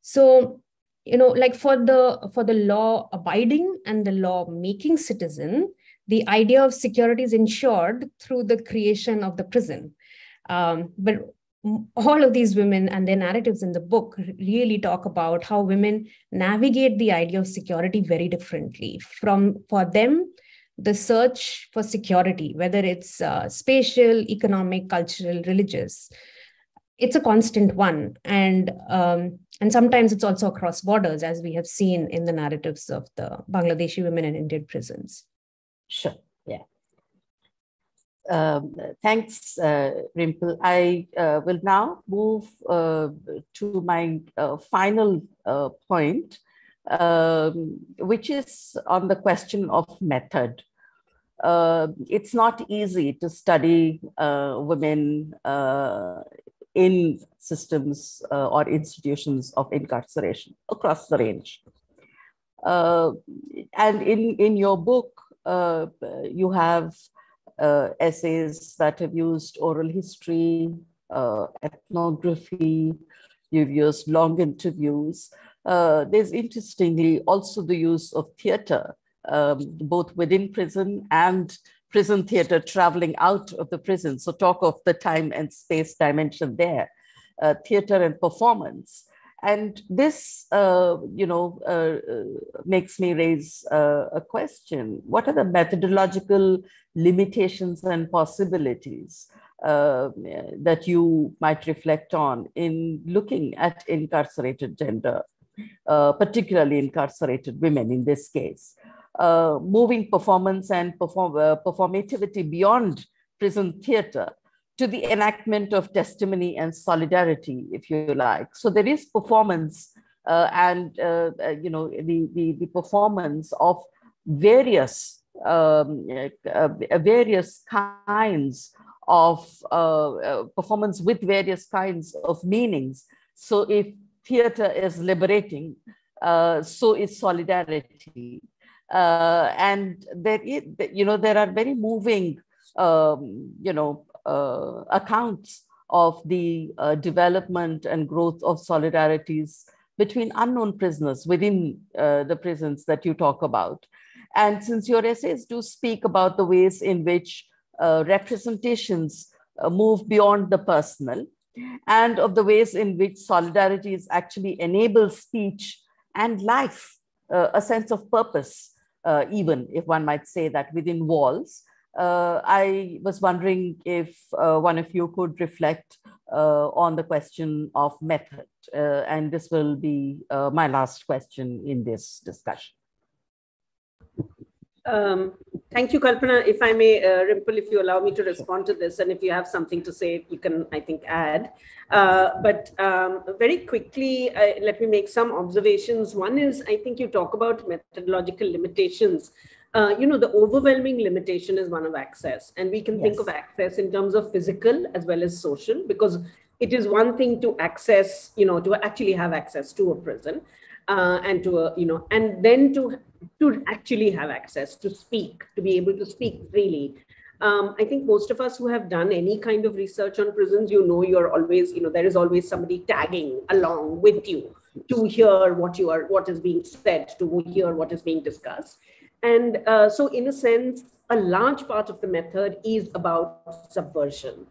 So you know like for the for the law abiding and the law making citizen the idea of security is ensured through the creation of the prison. Um, but all of these women and their narratives in the book really talk about how women navigate the idea of security very differently from for them the search for security whether it's uh, spatial economic cultural religious it's a constant one. And um, and sometimes it's also across borders as we have seen in the narratives of the bangladeshi women in indian prisons sure yeah um, thanks, uh, Rimple. I uh, will now move uh, to my uh, final uh, point, um, which is on the question of method. Uh, it's not easy to study women in systems uh, or institutions of incarceration across the range. Uh, and in, in your book, uh, you have uh, essays that have used oral history, uh, ethnography, you've used long interviews. Uh, there's interestingly also the use of theater, um, both within prison and prison theater traveling out of the prison. So talk of the time and space dimension there, uh, theater and performance. And this, uh, you know, uh, uh makes me raise uh, a question. What are the methodological limitations and possibilities uh, that you might reflect on in looking at incarcerated gender, particularly incarcerated women in this case? Uh, moving performance and perform, uh, performativity beyond prison theater to the enactment of testimony and solidarity, if you like. So there is performance uh, and, uh, uh, you know, the, the, the, performance of various, um, uh, various kinds of performance with various kinds of meanings. So if theater is liberating, so is solidarity uh, and there is, you know, there are very moving, um, you know, uh, accounts of the uh, development and growth of solidarities between unknown prisoners within uh, the prisons that you talk about. And since your essays do speak about the ways in which uh, representations uh, move beyond the personal, and of the ways in which solidarities actually enable speech and life, a sense of purpose uh, even if one might say that within walls. Uh, I was wondering if uh, one of you could reflect uh, on the question of method. Uh, and this will be uh, my last question in this discussion. Um, thank you, Kalpana. If I may, uh, Rimple, if you allow me to respond to this, and if you have something to say, you can, I think, add. Uh, but um, very quickly, uh, let me make some observations. One is, I think you talk about methodological limitations. Uh, you know, the overwhelming limitation is one of access. And we can yes. think of access in terms of physical as well as social, because it is one thing to access, you know, to actually have access to a prison uh, and to a, you know, and then to to actually have access to speak, to be able to speak freely. Um, I think most of us who have done any kind of research on prisons, you know, you're always, you know, there is always somebody tagging along with you to hear what you are, what is being said, to hear what is being discussed. And uh, so, in a sense, a large part of the method is about subversion.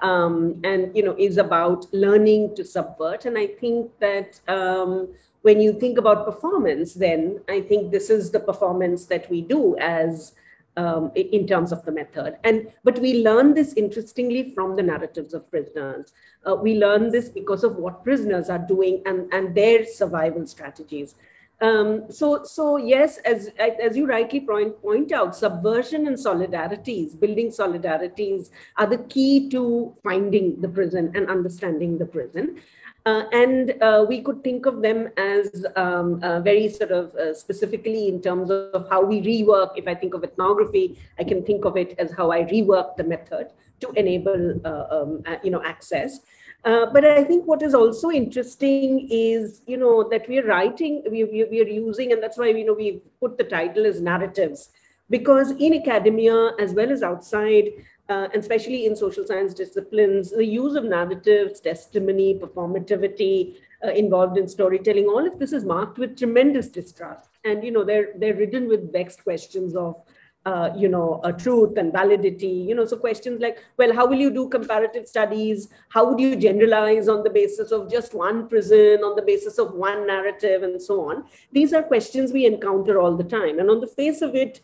Um, and you know is about learning to subvert and i think that um, when you think about performance then i think this is the performance that we do as um, in terms of the method. And but we learn this interestingly from the narratives of prisoners. Uh, we learn this because of what prisoners are doing and, and their survival strategies. Um, so, so yes, as as you rightly point point out, subversion and solidarities, building solidarities, are the key to finding the prison and understanding the prison. Uh, and uh, we could think of them as um, uh, very sort of uh, specifically in terms of how we rework. If I think of ethnography, I can think of it as how I rework the method to enable uh, um, uh, you know access. but I think what is also interesting is you know that we are writing, we, we, we are using, and that's why you know we put the title as narratives, because in academia as well as outside, uh, and especially in social science disciplines, the use of narratives, testimony, performativity uh, involved in storytelling, all of this is marked with tremendous distrust. And, you know, they're, they're ridden with vexed questions of, uh, you know, truth and validity, you know, so questions like, well, how will you do comparative studies? How would you generalize on the basis of just one prison, on the basis of one narrative and so on? These are questions we encounter all the time. And on the face of it,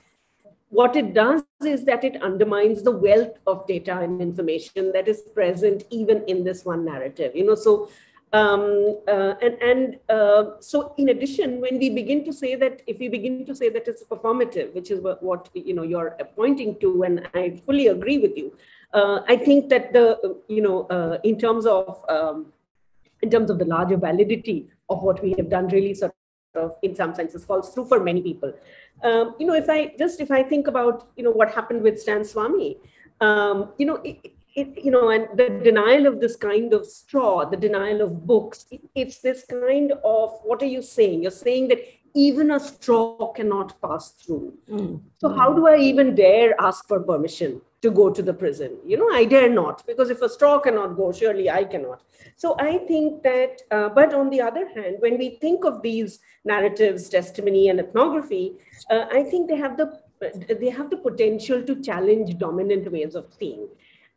what it does is that it undermines the wealth of data and information that is present even in this one narrative you know so um, uh, and and uh, so in addition when we begin to say that if we begin to say that it's performative which is what, what you know you're pointing to and i fully agree with you uh, i think that the you know uh, in terms of um, in terms of the larger validity of what we have done really sort of in some senses falls through for many people um, you know, if I just if I think about you know what happened with Stan Swamy, um, you know, it, it, you know, and the denial of this kind of straw, the denial of books, it, it's this kind of what are you saying? You're saying that even a straw cannot pass through. Mm. So how do I even dare ask for permission to go to the prison? You know, I dare not because if a straw cannot go, surely I cannot. So I think that, uh, but on the other hand, when we think of these narratives, testimony, and ethnography, uh, I think they have the they have the potential to challenge dominant ways of seeing.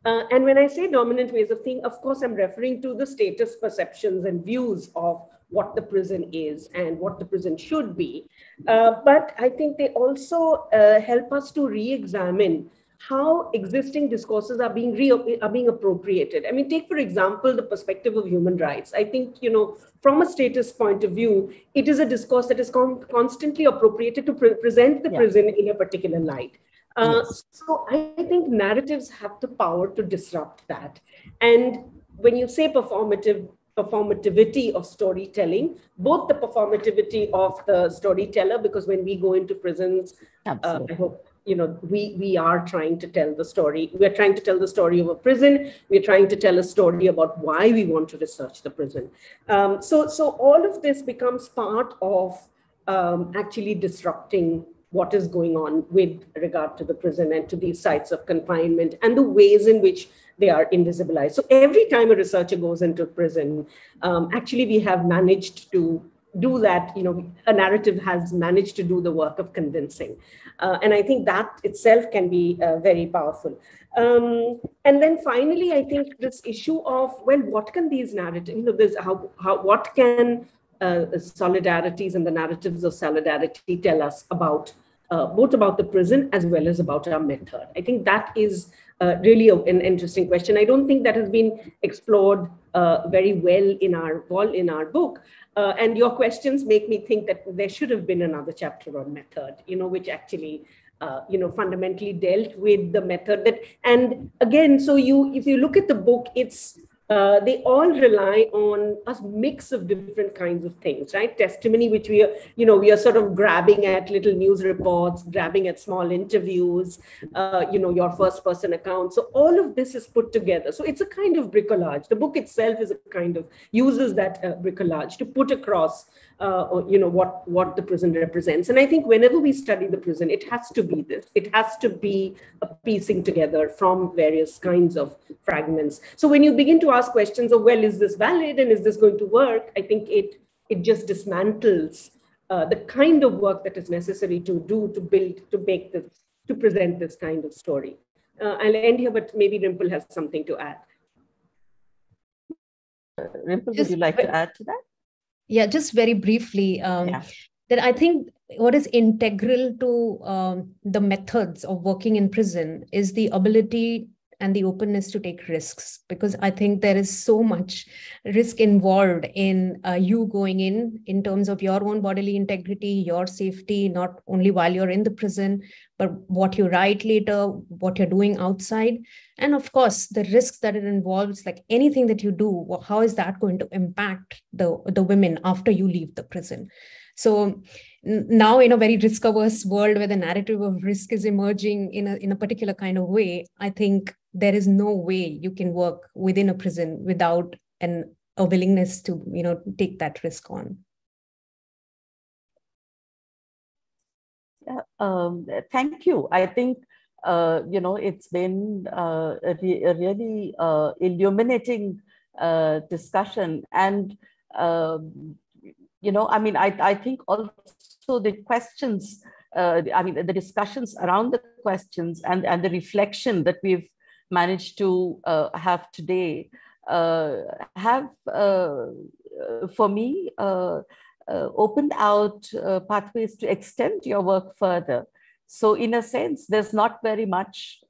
Uh, and when I say dominant ways of thinking, of course, I'm referring to the status perceptions and views of what the prison is and what the prison should be. Uh, but I think they also uh, help us to re-examine how existing discourses are being re- are being appropriated. I mean, take for example the perspective of human rights. I think you know from a status point of view, it is a discourse that is con- constantly appropriated to pre- present the yeah. prison in a particular light. Uh, yes. So I think narratives have the power to disrupt that. And when you say performative, performativity of storytelling, both the performativity of the storyteller, because when we go into prisons, uh, I hope you know we we are trying to tell the story. We're trying to tell the story of a prison. We're trying to tell a story about why we want to research the prison. Um, so so all of this becomes part of um, actually disrupting what is going on with regard to the prison and to these sites of confinement and the ways in which they are invisibilized. So every time a researcher goes into prison, um, actually we have managed to do that, you know, a narrative has managed to do the work of convincing. Uh, and I think that itself can be uh, very powerful. Um, and then finally, I think this issue of, well, what can these narratives, you know, there's how, how, what can uh, solidarities and the narratives of solidarity tell us about uh, both about the prison as well as about our method? I think that is uh, really a, an interesting question. I don't think that has been explored uh, very well in our wall in our book. Uh, and your questions make me think that there should have been another chapter on method, you know, which actually uh, you know fundamentally dealt with the method that and again so you if you look at the book it's uh, they all rely on a mix of different kinds of things, right? Testimony, which we are, you know, we are sort of grabbing at little news reports, grabbing at small interviews, uh, you know, your first person account. So all of this is put together. So it's a kind of bricolage. The book itself is a kind of uses that uh, bricolage to put across uh, you know what what the prison represents and i think whenever we study the prison it has to be this it has to be a piecing together from various kinds of fragments so when you begin to ask questions of well is this valid and is this going to work? I think it it just dismantles uh, the kind of work that is necessary to do to build to make this to present this kind of story. Uh, i'll end here but maybe rimple has something to add. Rimple would you like to add to that? Yeah just very briefly um, yeah. that i think what is integral to um, the methods of working in prison is the ability and the openness to take risks because i think there is so much risk involved in uh, you going in in terms of your own bodily integrity your safety not only while you're in the prison but what you write later what you're doing outside. And of course the risks that it involves like anything that you do how is that going to impact the the women after you leave the prison? So now in a very risk averse world where the narrative of risk is emerging in a, in a particular kind of way i think there is no way you can work within a prison without an a willingness to you know take that risk on. Um, thank you. I think uh, you know it's been uh, a, re- a, really uh, illuminating uh, discussion. And um, you know i mean i, I think also the questions, uh, I mean, the discussions around the questions and, and the reflection that we've managed to uh, have today uh, have, uh, for me, uh, uh, opened out pathways to extend your work further. So, in a sense, there's not very much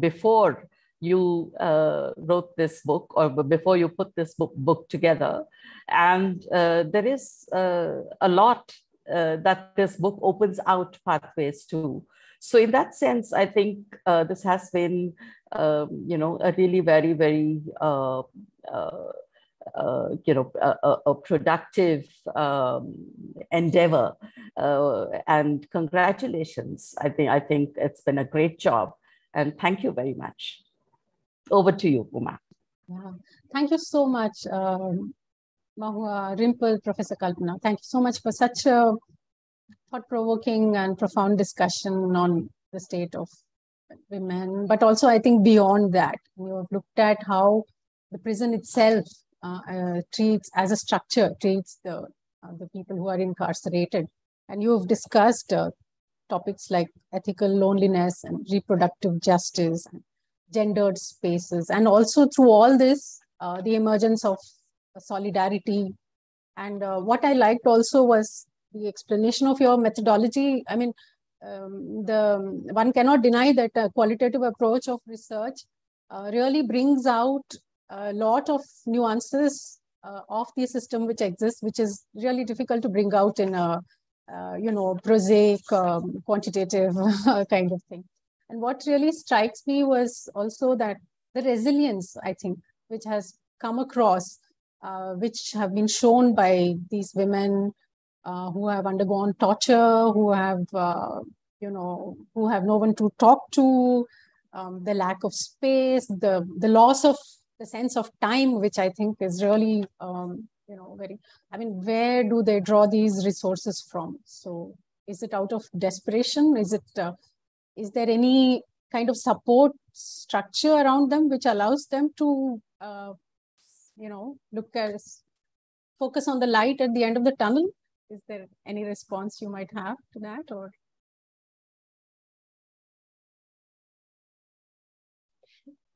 before you uh, wrote this book or before you put this book, book together. And uh, there is uh, a lot uh, that this book opens out pathways to. So in that sense, I think uh, this has been, um, you know, a really very, very, uh, uh, uh you know, a, a productive um, endeavor. Uh, and congratulations. I think, I think it's been a great job. And thank you very much. Over to you, Uma. Yeah. Thank you so much. Um, Mahua, Rimple, Professor Kalpana. Thank you so much for such a thought-provoking and profound discussion on the state of women, but also I think beyond that, you have looked at how the prison itself uh, uh, treats as a structure, treats the, uh, the people who are incarcerated. And you have discussed uh, topics like ethical loneliness and reproductive justice, and gendered spaces, and also through all this, uh, the emergence of solidarity. And uh, what I liked also was the explanation of your methodology. I mean, um, the one cannot deny that a qualitative approach of research uh, really brings out a lot of nuances uh, of the system which exists, which is really difficult to bring out in a uh, you know prosaic um, quantitative kind of thing. And what really strikes me was also that the resilience, I think, which has come across uh, which have been shown by these women uh, who have undergone torture, who have, uh, you know, who have no one to talk to, um, the lack of space, the, the loss of the sense of time, which I think is really, um, you know, very, I mean, where do they draw these resources from? So is it out of desperation? Is it, uh, is there any kind of support structure around them which allows them to uh, you know, look at focus on the light at the end of the tunnel? Is there any response you might have to that or?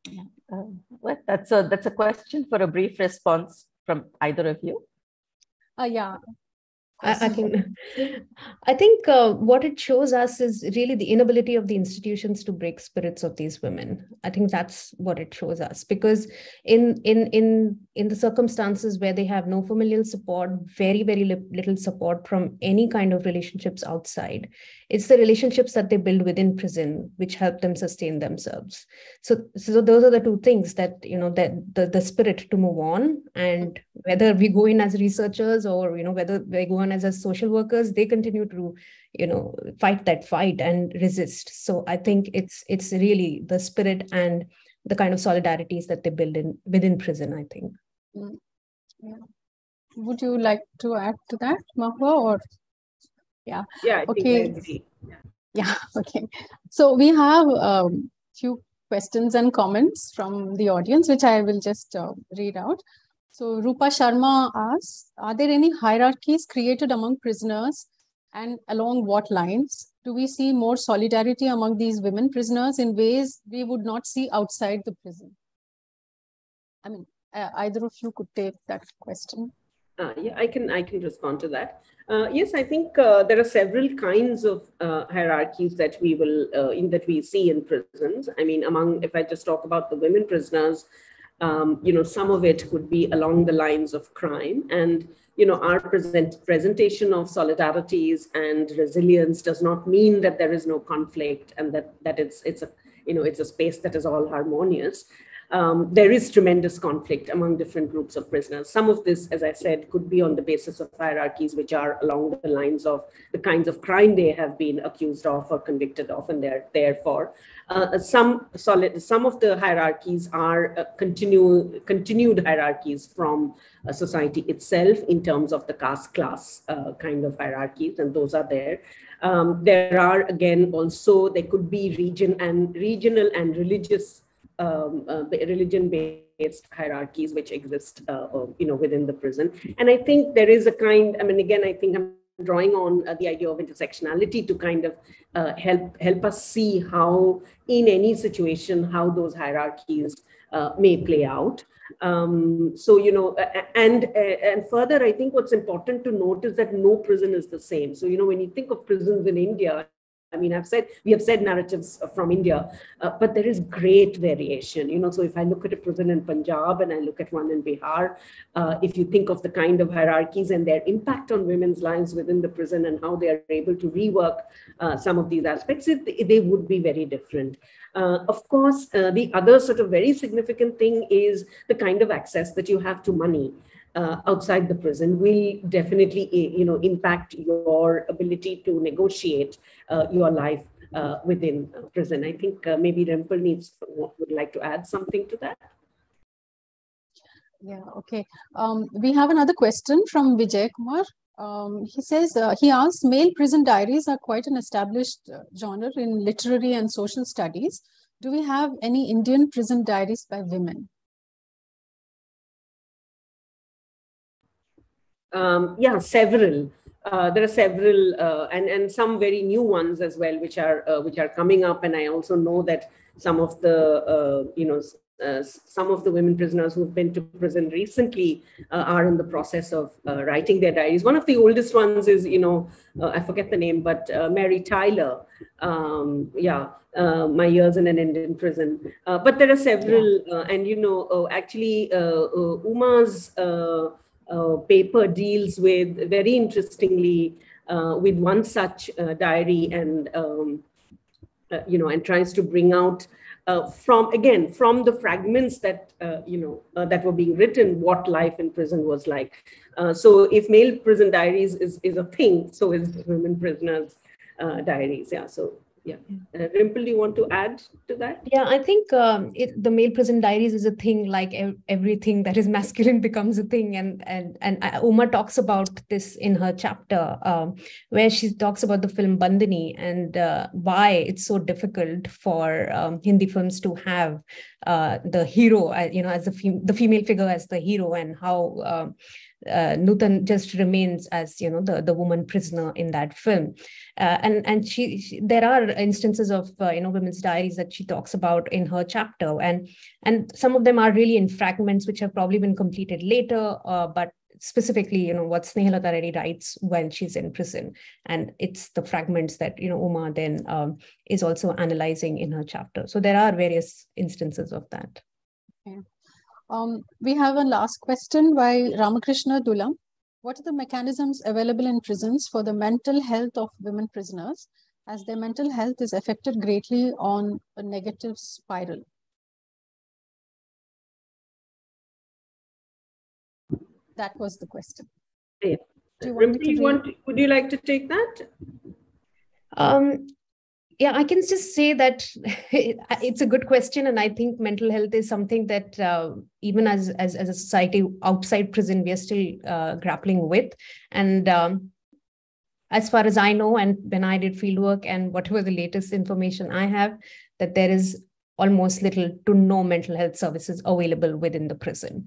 Yeah. Uh, well, that's a that's a question for a brief response from either of you. Uh, yeah. I, I, can. I think uh, what it shows us is really the inability of the institutions to break spirits of these women. I think that's what it shows us because in in in in the circumstances where they have no familial support, very very li- little support from any kind of relationships outside, it's the relationships that they build within prison which help them sustain themselves. So so those are the two things that you know that the the spirit to move on and whether we go in as researchers or you know whether we go on as as social workers they continue to you know fight that fight and resist. So i think it's it's really the spirit and the kind of solidarities that they build in within prison i think. Mm. yeah. would you like to add to that mahua or? Yeah. Yeah I okay. Yeah. yeah okay. So we have a um, few questions and comments from the audience which i will just uh, read out so Rupa Sharma asks, are there any hierarchies created among prisoners and along what lines? Do we see more solidarity among these women prisoners in ways we would not see outside the prison? I mean, uh, either of you could take that question. Uh, yeah, I can I can respond to that. Uh, yes, I think uh, there are several kinds of uh, hierarchies that we will uh, in that we see in prisons. I mean, among if I just talk about the women prisoners, um, you know, some of it could be along the lines of crime. And, you know, our present, presentation of solidarities and resilience does not mean that there is no conflict and that, that it's, it's a, you know, it's a space that is all harmonious um, there is tremendous conflict among different groups of prisoners. Some of this, as I said, could be on the basis of hierarchies which are along the lines of the kinds of crime they have been accused of or convicted of, and they're there for. Uh, some solid, some of the hierarchies are uh, continue, continued hierarchies from uh, society itself in terms of the caste class uh, kind of hierarchies, and those are there. Um, there are again also there could be region and regional and religious um, uh, religion-based hierarchies which exist, uh, uh, you know, within the prison. And I think there is a kind. I mean, again, I think I'm drawing on uh, the idea of intersectionality to kind of uh, help help us see how, in any situation, how those hierarchies uh, may play out. Um, so you know, and and further, I think what's important to note is that no prison is the same. So you know, when you think of prisons in India, I mean, I've said we have said narratives from India, uh, but there is great variation. You know, so if I look at a prison in Punjab and I look at one in Bihar, uh, if you think of the kind of hierarchies and their impact on women's lives within the prison and how they are able to rework uh, some of these aspects, it, they would be very different. Uh, of course, uh, the other sort of very significant thing is the kind of access that you have to money uh, outside the prison will definitely eh, you know impact your ability to negotiate uh, your life uh, within prison. I think uh, maybe Rimple needs would like to add something to that. Yeah, okay. Um, we have another question from Vijay Kumar. Um, he says, uh, he asks, male prison diaries are quite an established uh, genre in literary and social studies. Do we have any Indian prison diaries by women? Um, yeah, several. Uh, there are several, uh, and and some very new ones as well, which are uh, which are coming up. And I also know that some of the uh, you know uh, some of the women prisoners who've been to prison recently uh, are in the process of writing their diaries. One of the oldest ones is you know I forget the name, but Mary Tyler. Um, yeah, my years in an Indian prison. but there are several, yeah. and you know actually Uma's uh, paper deals with very interestingly uh, with one such uh, diary and um, you know and tries to bring out uh, from again from the fragments that uh, you know uh, that were being written what life in prison was like. So if male prison diaries is, is a thing so is women prisoners diaries yeah so yeah. Uh, Rimple, do you want to add to that? Yeah i think um, it, the male prison diaries is a thing like ev- everything that is masculine becomes a thing and and and uh, uma talks about this in her chapter um, where she talks about the film Bandini and uh, why it's so difficult for um, hindi films to have uh, the hero uh, you know as the, fem- the female figure as the hero and how um, uh, Nutan just remains as you know the the woman prisoner in that film, uh, and and she, she, there are instances of uh, you know women's diaries that she talks about in her chapter, and and some of them are really in fragments which have probably been completed later, uh, but specifically, you know, what Snehalata Reddy writes when she's in prison. And it's the fragments that, you know, Uma then um, is also analyzing in her chapter. So there are various instances of that. Okay. Um, we have a last question by Ramakrishna Dulam. What are the mechanisms available in prisons for the mental health of women prisoners as their mental health is affected greatly on a negative spiral? That was the question. Yeah. Do you want, you want would you like to take that? Um, yeah, I can just say that it's a good question, and I think mental health is something that uh, even as, as as a society outside prison, we are still uh, grappling with. And um, as far as I know, and when I did fieldwork and whatever the latest information I have, that there is almost little to no mental health services available within the prison,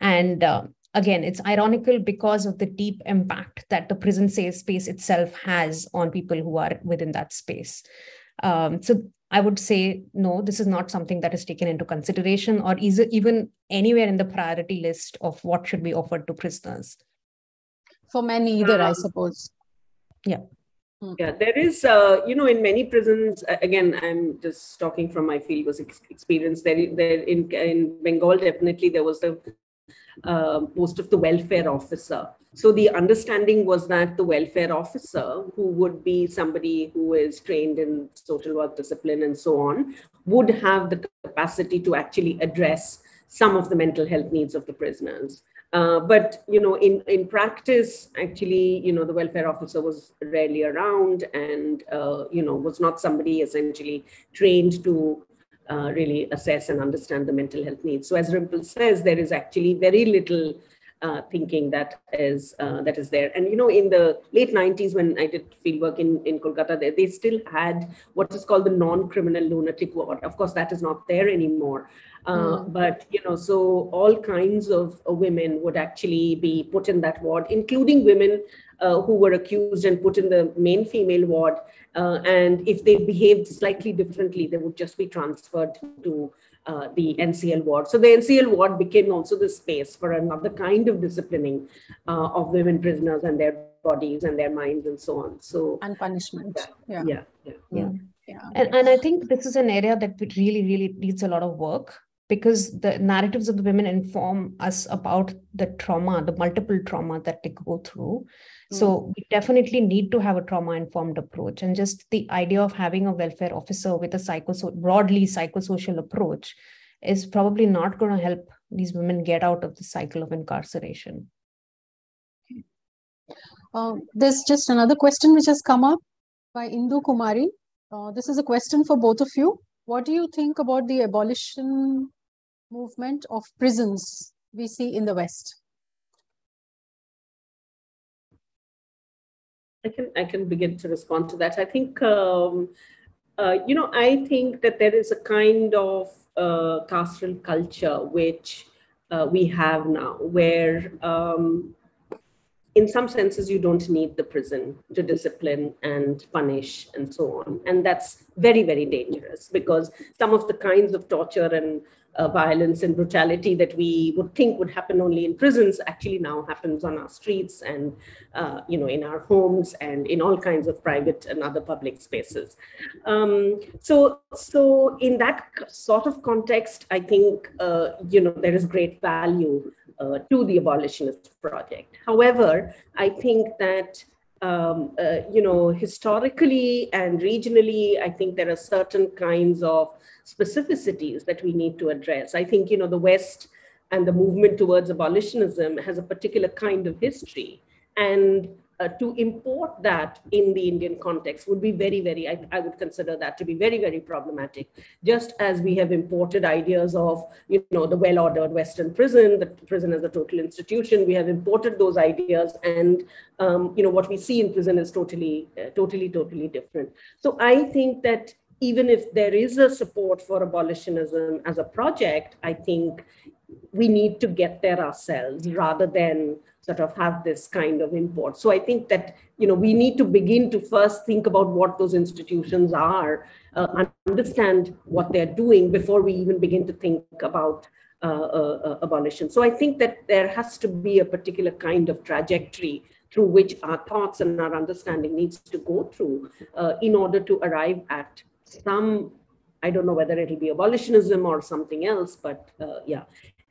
and uh, again, it's ironical because of the deep impact that the prison safe space itself has on people who are within that space. Um, so I would say, no, this is not something that is taken into consideration or is even anywhere in the priority list of what should be offered to prisoners. For many either, I suppose. Yeah. Hmm. Yeah, there is, uh, you know, in many prisons. Again, I'm just talking from my field was experience. There, there in in Bengal, definitely there was the uh, post of the welfare officer. So the understanding was that the welfare officer, who would be somebody who is trained in social work discipline and so on, would have the capacity to actually address some of the mental health needs of the prisoners. Uh, but you know, in in practice, actually, you know, the welfare officer was rarely around, and uh, you know, was not somebody essentially trained to uh, really assess and understand the mental health needs. So as Rimple says, there is actually very little uh, thinking that is uh, that is there. And you know, in the late 90s, when I did fieldwork in in Kolkata, they, they still had what is called the non-criminal lunatic ward. Of course, that is not there anymore. Mm. But you know, so all kinds of uh, women would actually be put in that ward, including women uh, who were accused and put in the main female ward. Uh, and if they behaved slightly differently, they would just be transferred to uh, the NCL ward. So the NCL ward became also the space for another kind of disciplining uh, of women prisoners and their bodies and their minds and so on. So and punishment. Yeah. Yeah. Yeah. yeah. yeah. And, and I think this is an area that really, really needs a lot of work because the narratives of the women inform us about the trauma, the multiple trauma that they go through. So hmm. we definitely need to have a trauma-informed approach. And just the idea of having a welfare officer with a psycho broadly psychosocial approach is probably not going to help these women get out of the cycle of incarceration. Uh, there's just another question which has come up by Indu Kumari. Uh, this is a question for both of you. What do you think about the abolition movement of prisons we see in the West? I can I can begin to respond to that. I think um, uh, you know I think that there is a kind of uh, carceral culture which uh, we have now, where um, in some senses you don't need the prison to discipline and punish and so on, and that's very very dangerous because some of the kinds of torture and uh, violence and brutality that we would think would happen only in prisons actually now happens on our streets and uh, you know in our homes and in all kinds of private and other public spaces. Um, so so in that sort of context i think uh, you know there is great value uh, to the abolitionist project. However i think that um, uh, you know, historically and regionally, I think there are certain kinds of specificities that we need to address. I think, you know, the West and the movement towards abolitionism has a particular kind of history. And uh, to import that in the Indian context would be very, very, I, I, would consider that to be very, very problematic. Just as we have imported ideas of, you know, the well-ordered Western prison, the prison as a total institution, we have imported those ideas and, um, you know, what we see in prison is totally, uh, totally, totally different. So I think that even if there is a support for abolitionism as a project, I think we need to get there ourselves rather than sort of have this kind of import. So I think that you know we need to begin to first think about what those institutions are, uh, understand what they're doing before we even begin to think about uh, uh, uh, abolition. So I think that there has to be a particular kind of trajectory through which our thoughts and our understanding needs to go through uh, in order to arrive at some i don't know whether it'll be abolitionism or something else but uh, yeah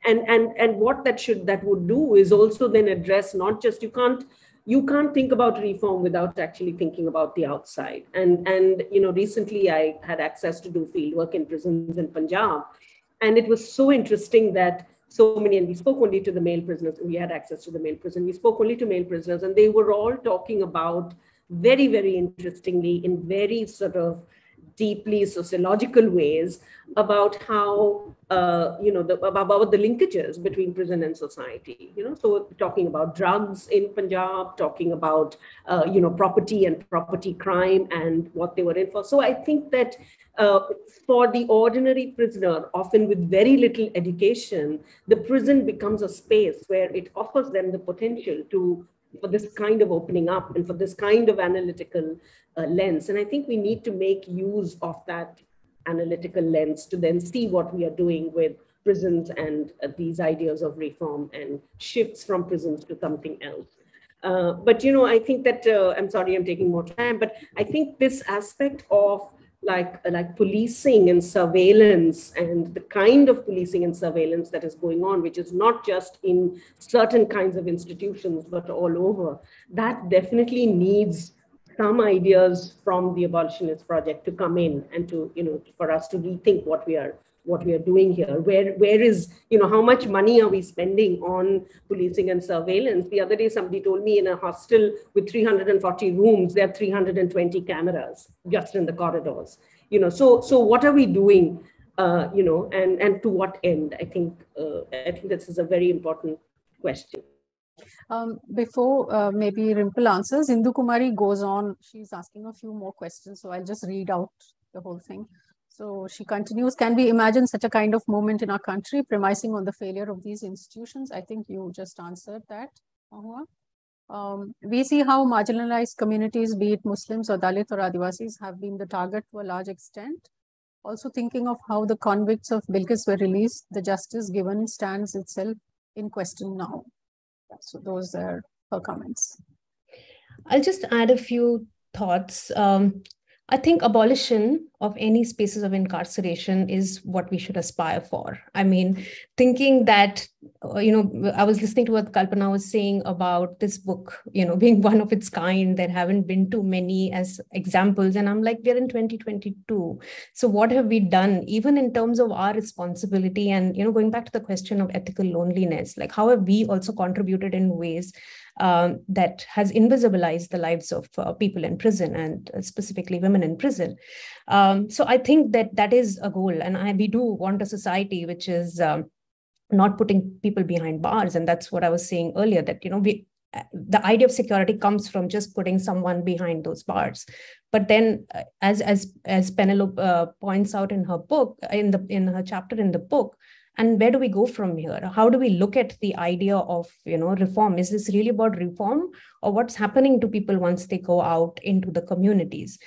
and and and what that should that would do is also then address not just you can't you can't think about reform without actually thinking about the outside and and you know recently i had access to do field work in prisons in punjab and it was so interesting that so many, and we spoke only to the male prisoners, we had access to the male prison. We spoke only to male prisoners, and they were all talking about very, very interestingly, in very sort of deeply sociological ways about how uh, you know the, about the linkages between prison and society you know? So talking about drugs in punjab talking about uh, you know property and property crime and what they were in for. So i think that uh, for the ordinary prisoner, often with very little education, the prison becomes a space where it offers them the potential to for this kind of opening up and for this kind of analytical uh, lens. And I think we need to make use of that analytical lens to then see what we are doing with prisons and uh, these ideas of reform and shifts from prisons to something else. Uh, but you know, I think that uh, I'm sorry, I'm taking more time, but I think this aspect of like uh, like policing and surveillance and the kind of policing and surveillance that is going on which is not just in certain kinds of institutions but all over that definitely needs some ideas from the abolitionist project to come in and to you know for us to rethink what we are what we are doing here. Where where is you know how much money are we spending on policing and surveillance? The other day somebody told me in a hostel with 340 rooms there are 320 cameras just in the corridors. You know so so what are we doing uh, you know and and to what end? I think uh, i think this is a very important question. Um, before uh, maybe Rimple answers, Indu Kumari goes on. She's asking a few more questions, so I'll just read out the whole thing. So she continues, can we imagine such a kind of moment in our country premising on the failure of these institutions? I think you just answered that, Mahua. Um, we see how marginalized communities, be it Muslims or Dalit or Adivasis, have been the target to a large extent. Also thinking of how the convicts of Bilkis were released, the justice given stands itself in question now. So those are her comments. I'll just add a few thoughts. Um, I think abolition of any spaces of incarceration is what we should aspire for. I mean, thinking that, uh, you know, I was listening to what Kalpana was saying about this book, you know, being one of its kind. There haven't been too many as examples. And I'm like, we're in 2022. So what have we done, even in terms of our responsibility? And, you know, going back to the question of ethical loneliness, like how have we also contributed in ways um, that has invisibilized the lives of uh, people in prison and uh, specifically women in prison. Um, so I think that that is a goal, and I, we do want a society which is um, not putting people behind bars, and that's what I was saying earlier. That you know we uh, the idea of security comes from just putting someone behind those bars. But then uh, as as as penelope uh, points out in her book in the in her chapter in the book and where do we go from here? How do we look at the idea of you know reform? Is this really about reform or what's happening to people once they go out into the communities?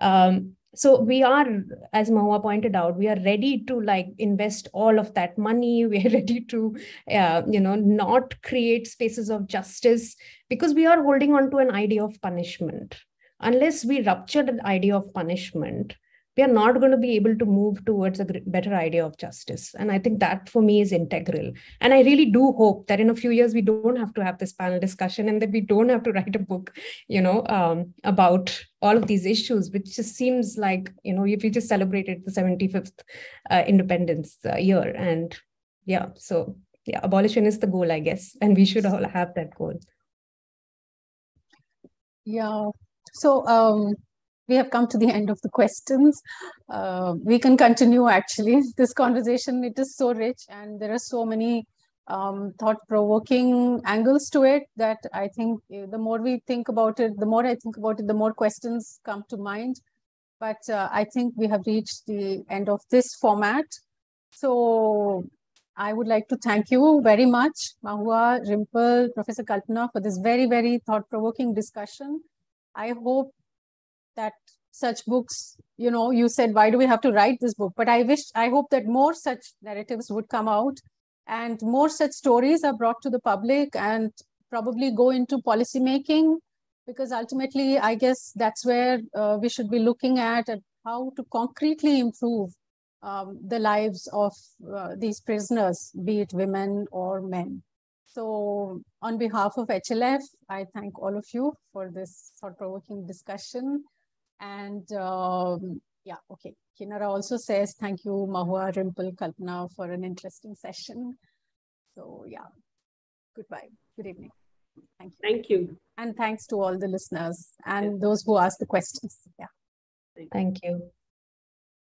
Um, so we are as mahua pointed out we are ready to like invest all of that money. We are ready to uh, you know not create spaces of justice because we are holding on to an idea of punishment. Unless we rupture the idea of punishment we are not going to be able to move towards a better idea of justice. And I think that for me is integral. And I really do hope that in a few years, we don't have to have this panel discussion and that we don't have to write a book, you know, um, about all of these issues, which just seems like, you know, if we just celebrated the 75th uh, independence uh, year. And yeah, so yeah, abolition is the goal, I guess. And we should all have that goal. Yeah. So, um, we have come to the end of the questions. Uh, we can continue actually this conversation. It is so rich and there are so many um, thought-provoking angles to it that I think eh, the more we think about it, the more I think about it, the more questions come to mind. But uh, I think we have reached the end of this format. So I would like to thank you very much, Mahua, Rimple, Professor Kalpana, for this very, very thought-provoking discussion. I hope that such books you know you said why do we have to write this book but i wish i hope that more such narratives would come out And more such stories are brought to the public and probably go into policy making because ultimately, I guess that's where uh, we should be looking at, how to concretely improve um, the lives of uh, these prisoners, be it women or men. So on behalf of HLF, I thank all of you for this thought-provoking discussion. And um, yeah, okay. Kinara also says, thank you, Mahua, Rimple, Kalpana for an interesting session. So yeah, goodbye. Good evening. Thank you. Thank you. And thanks to all the listeners and those who asked the questions. Yeah. Thank you.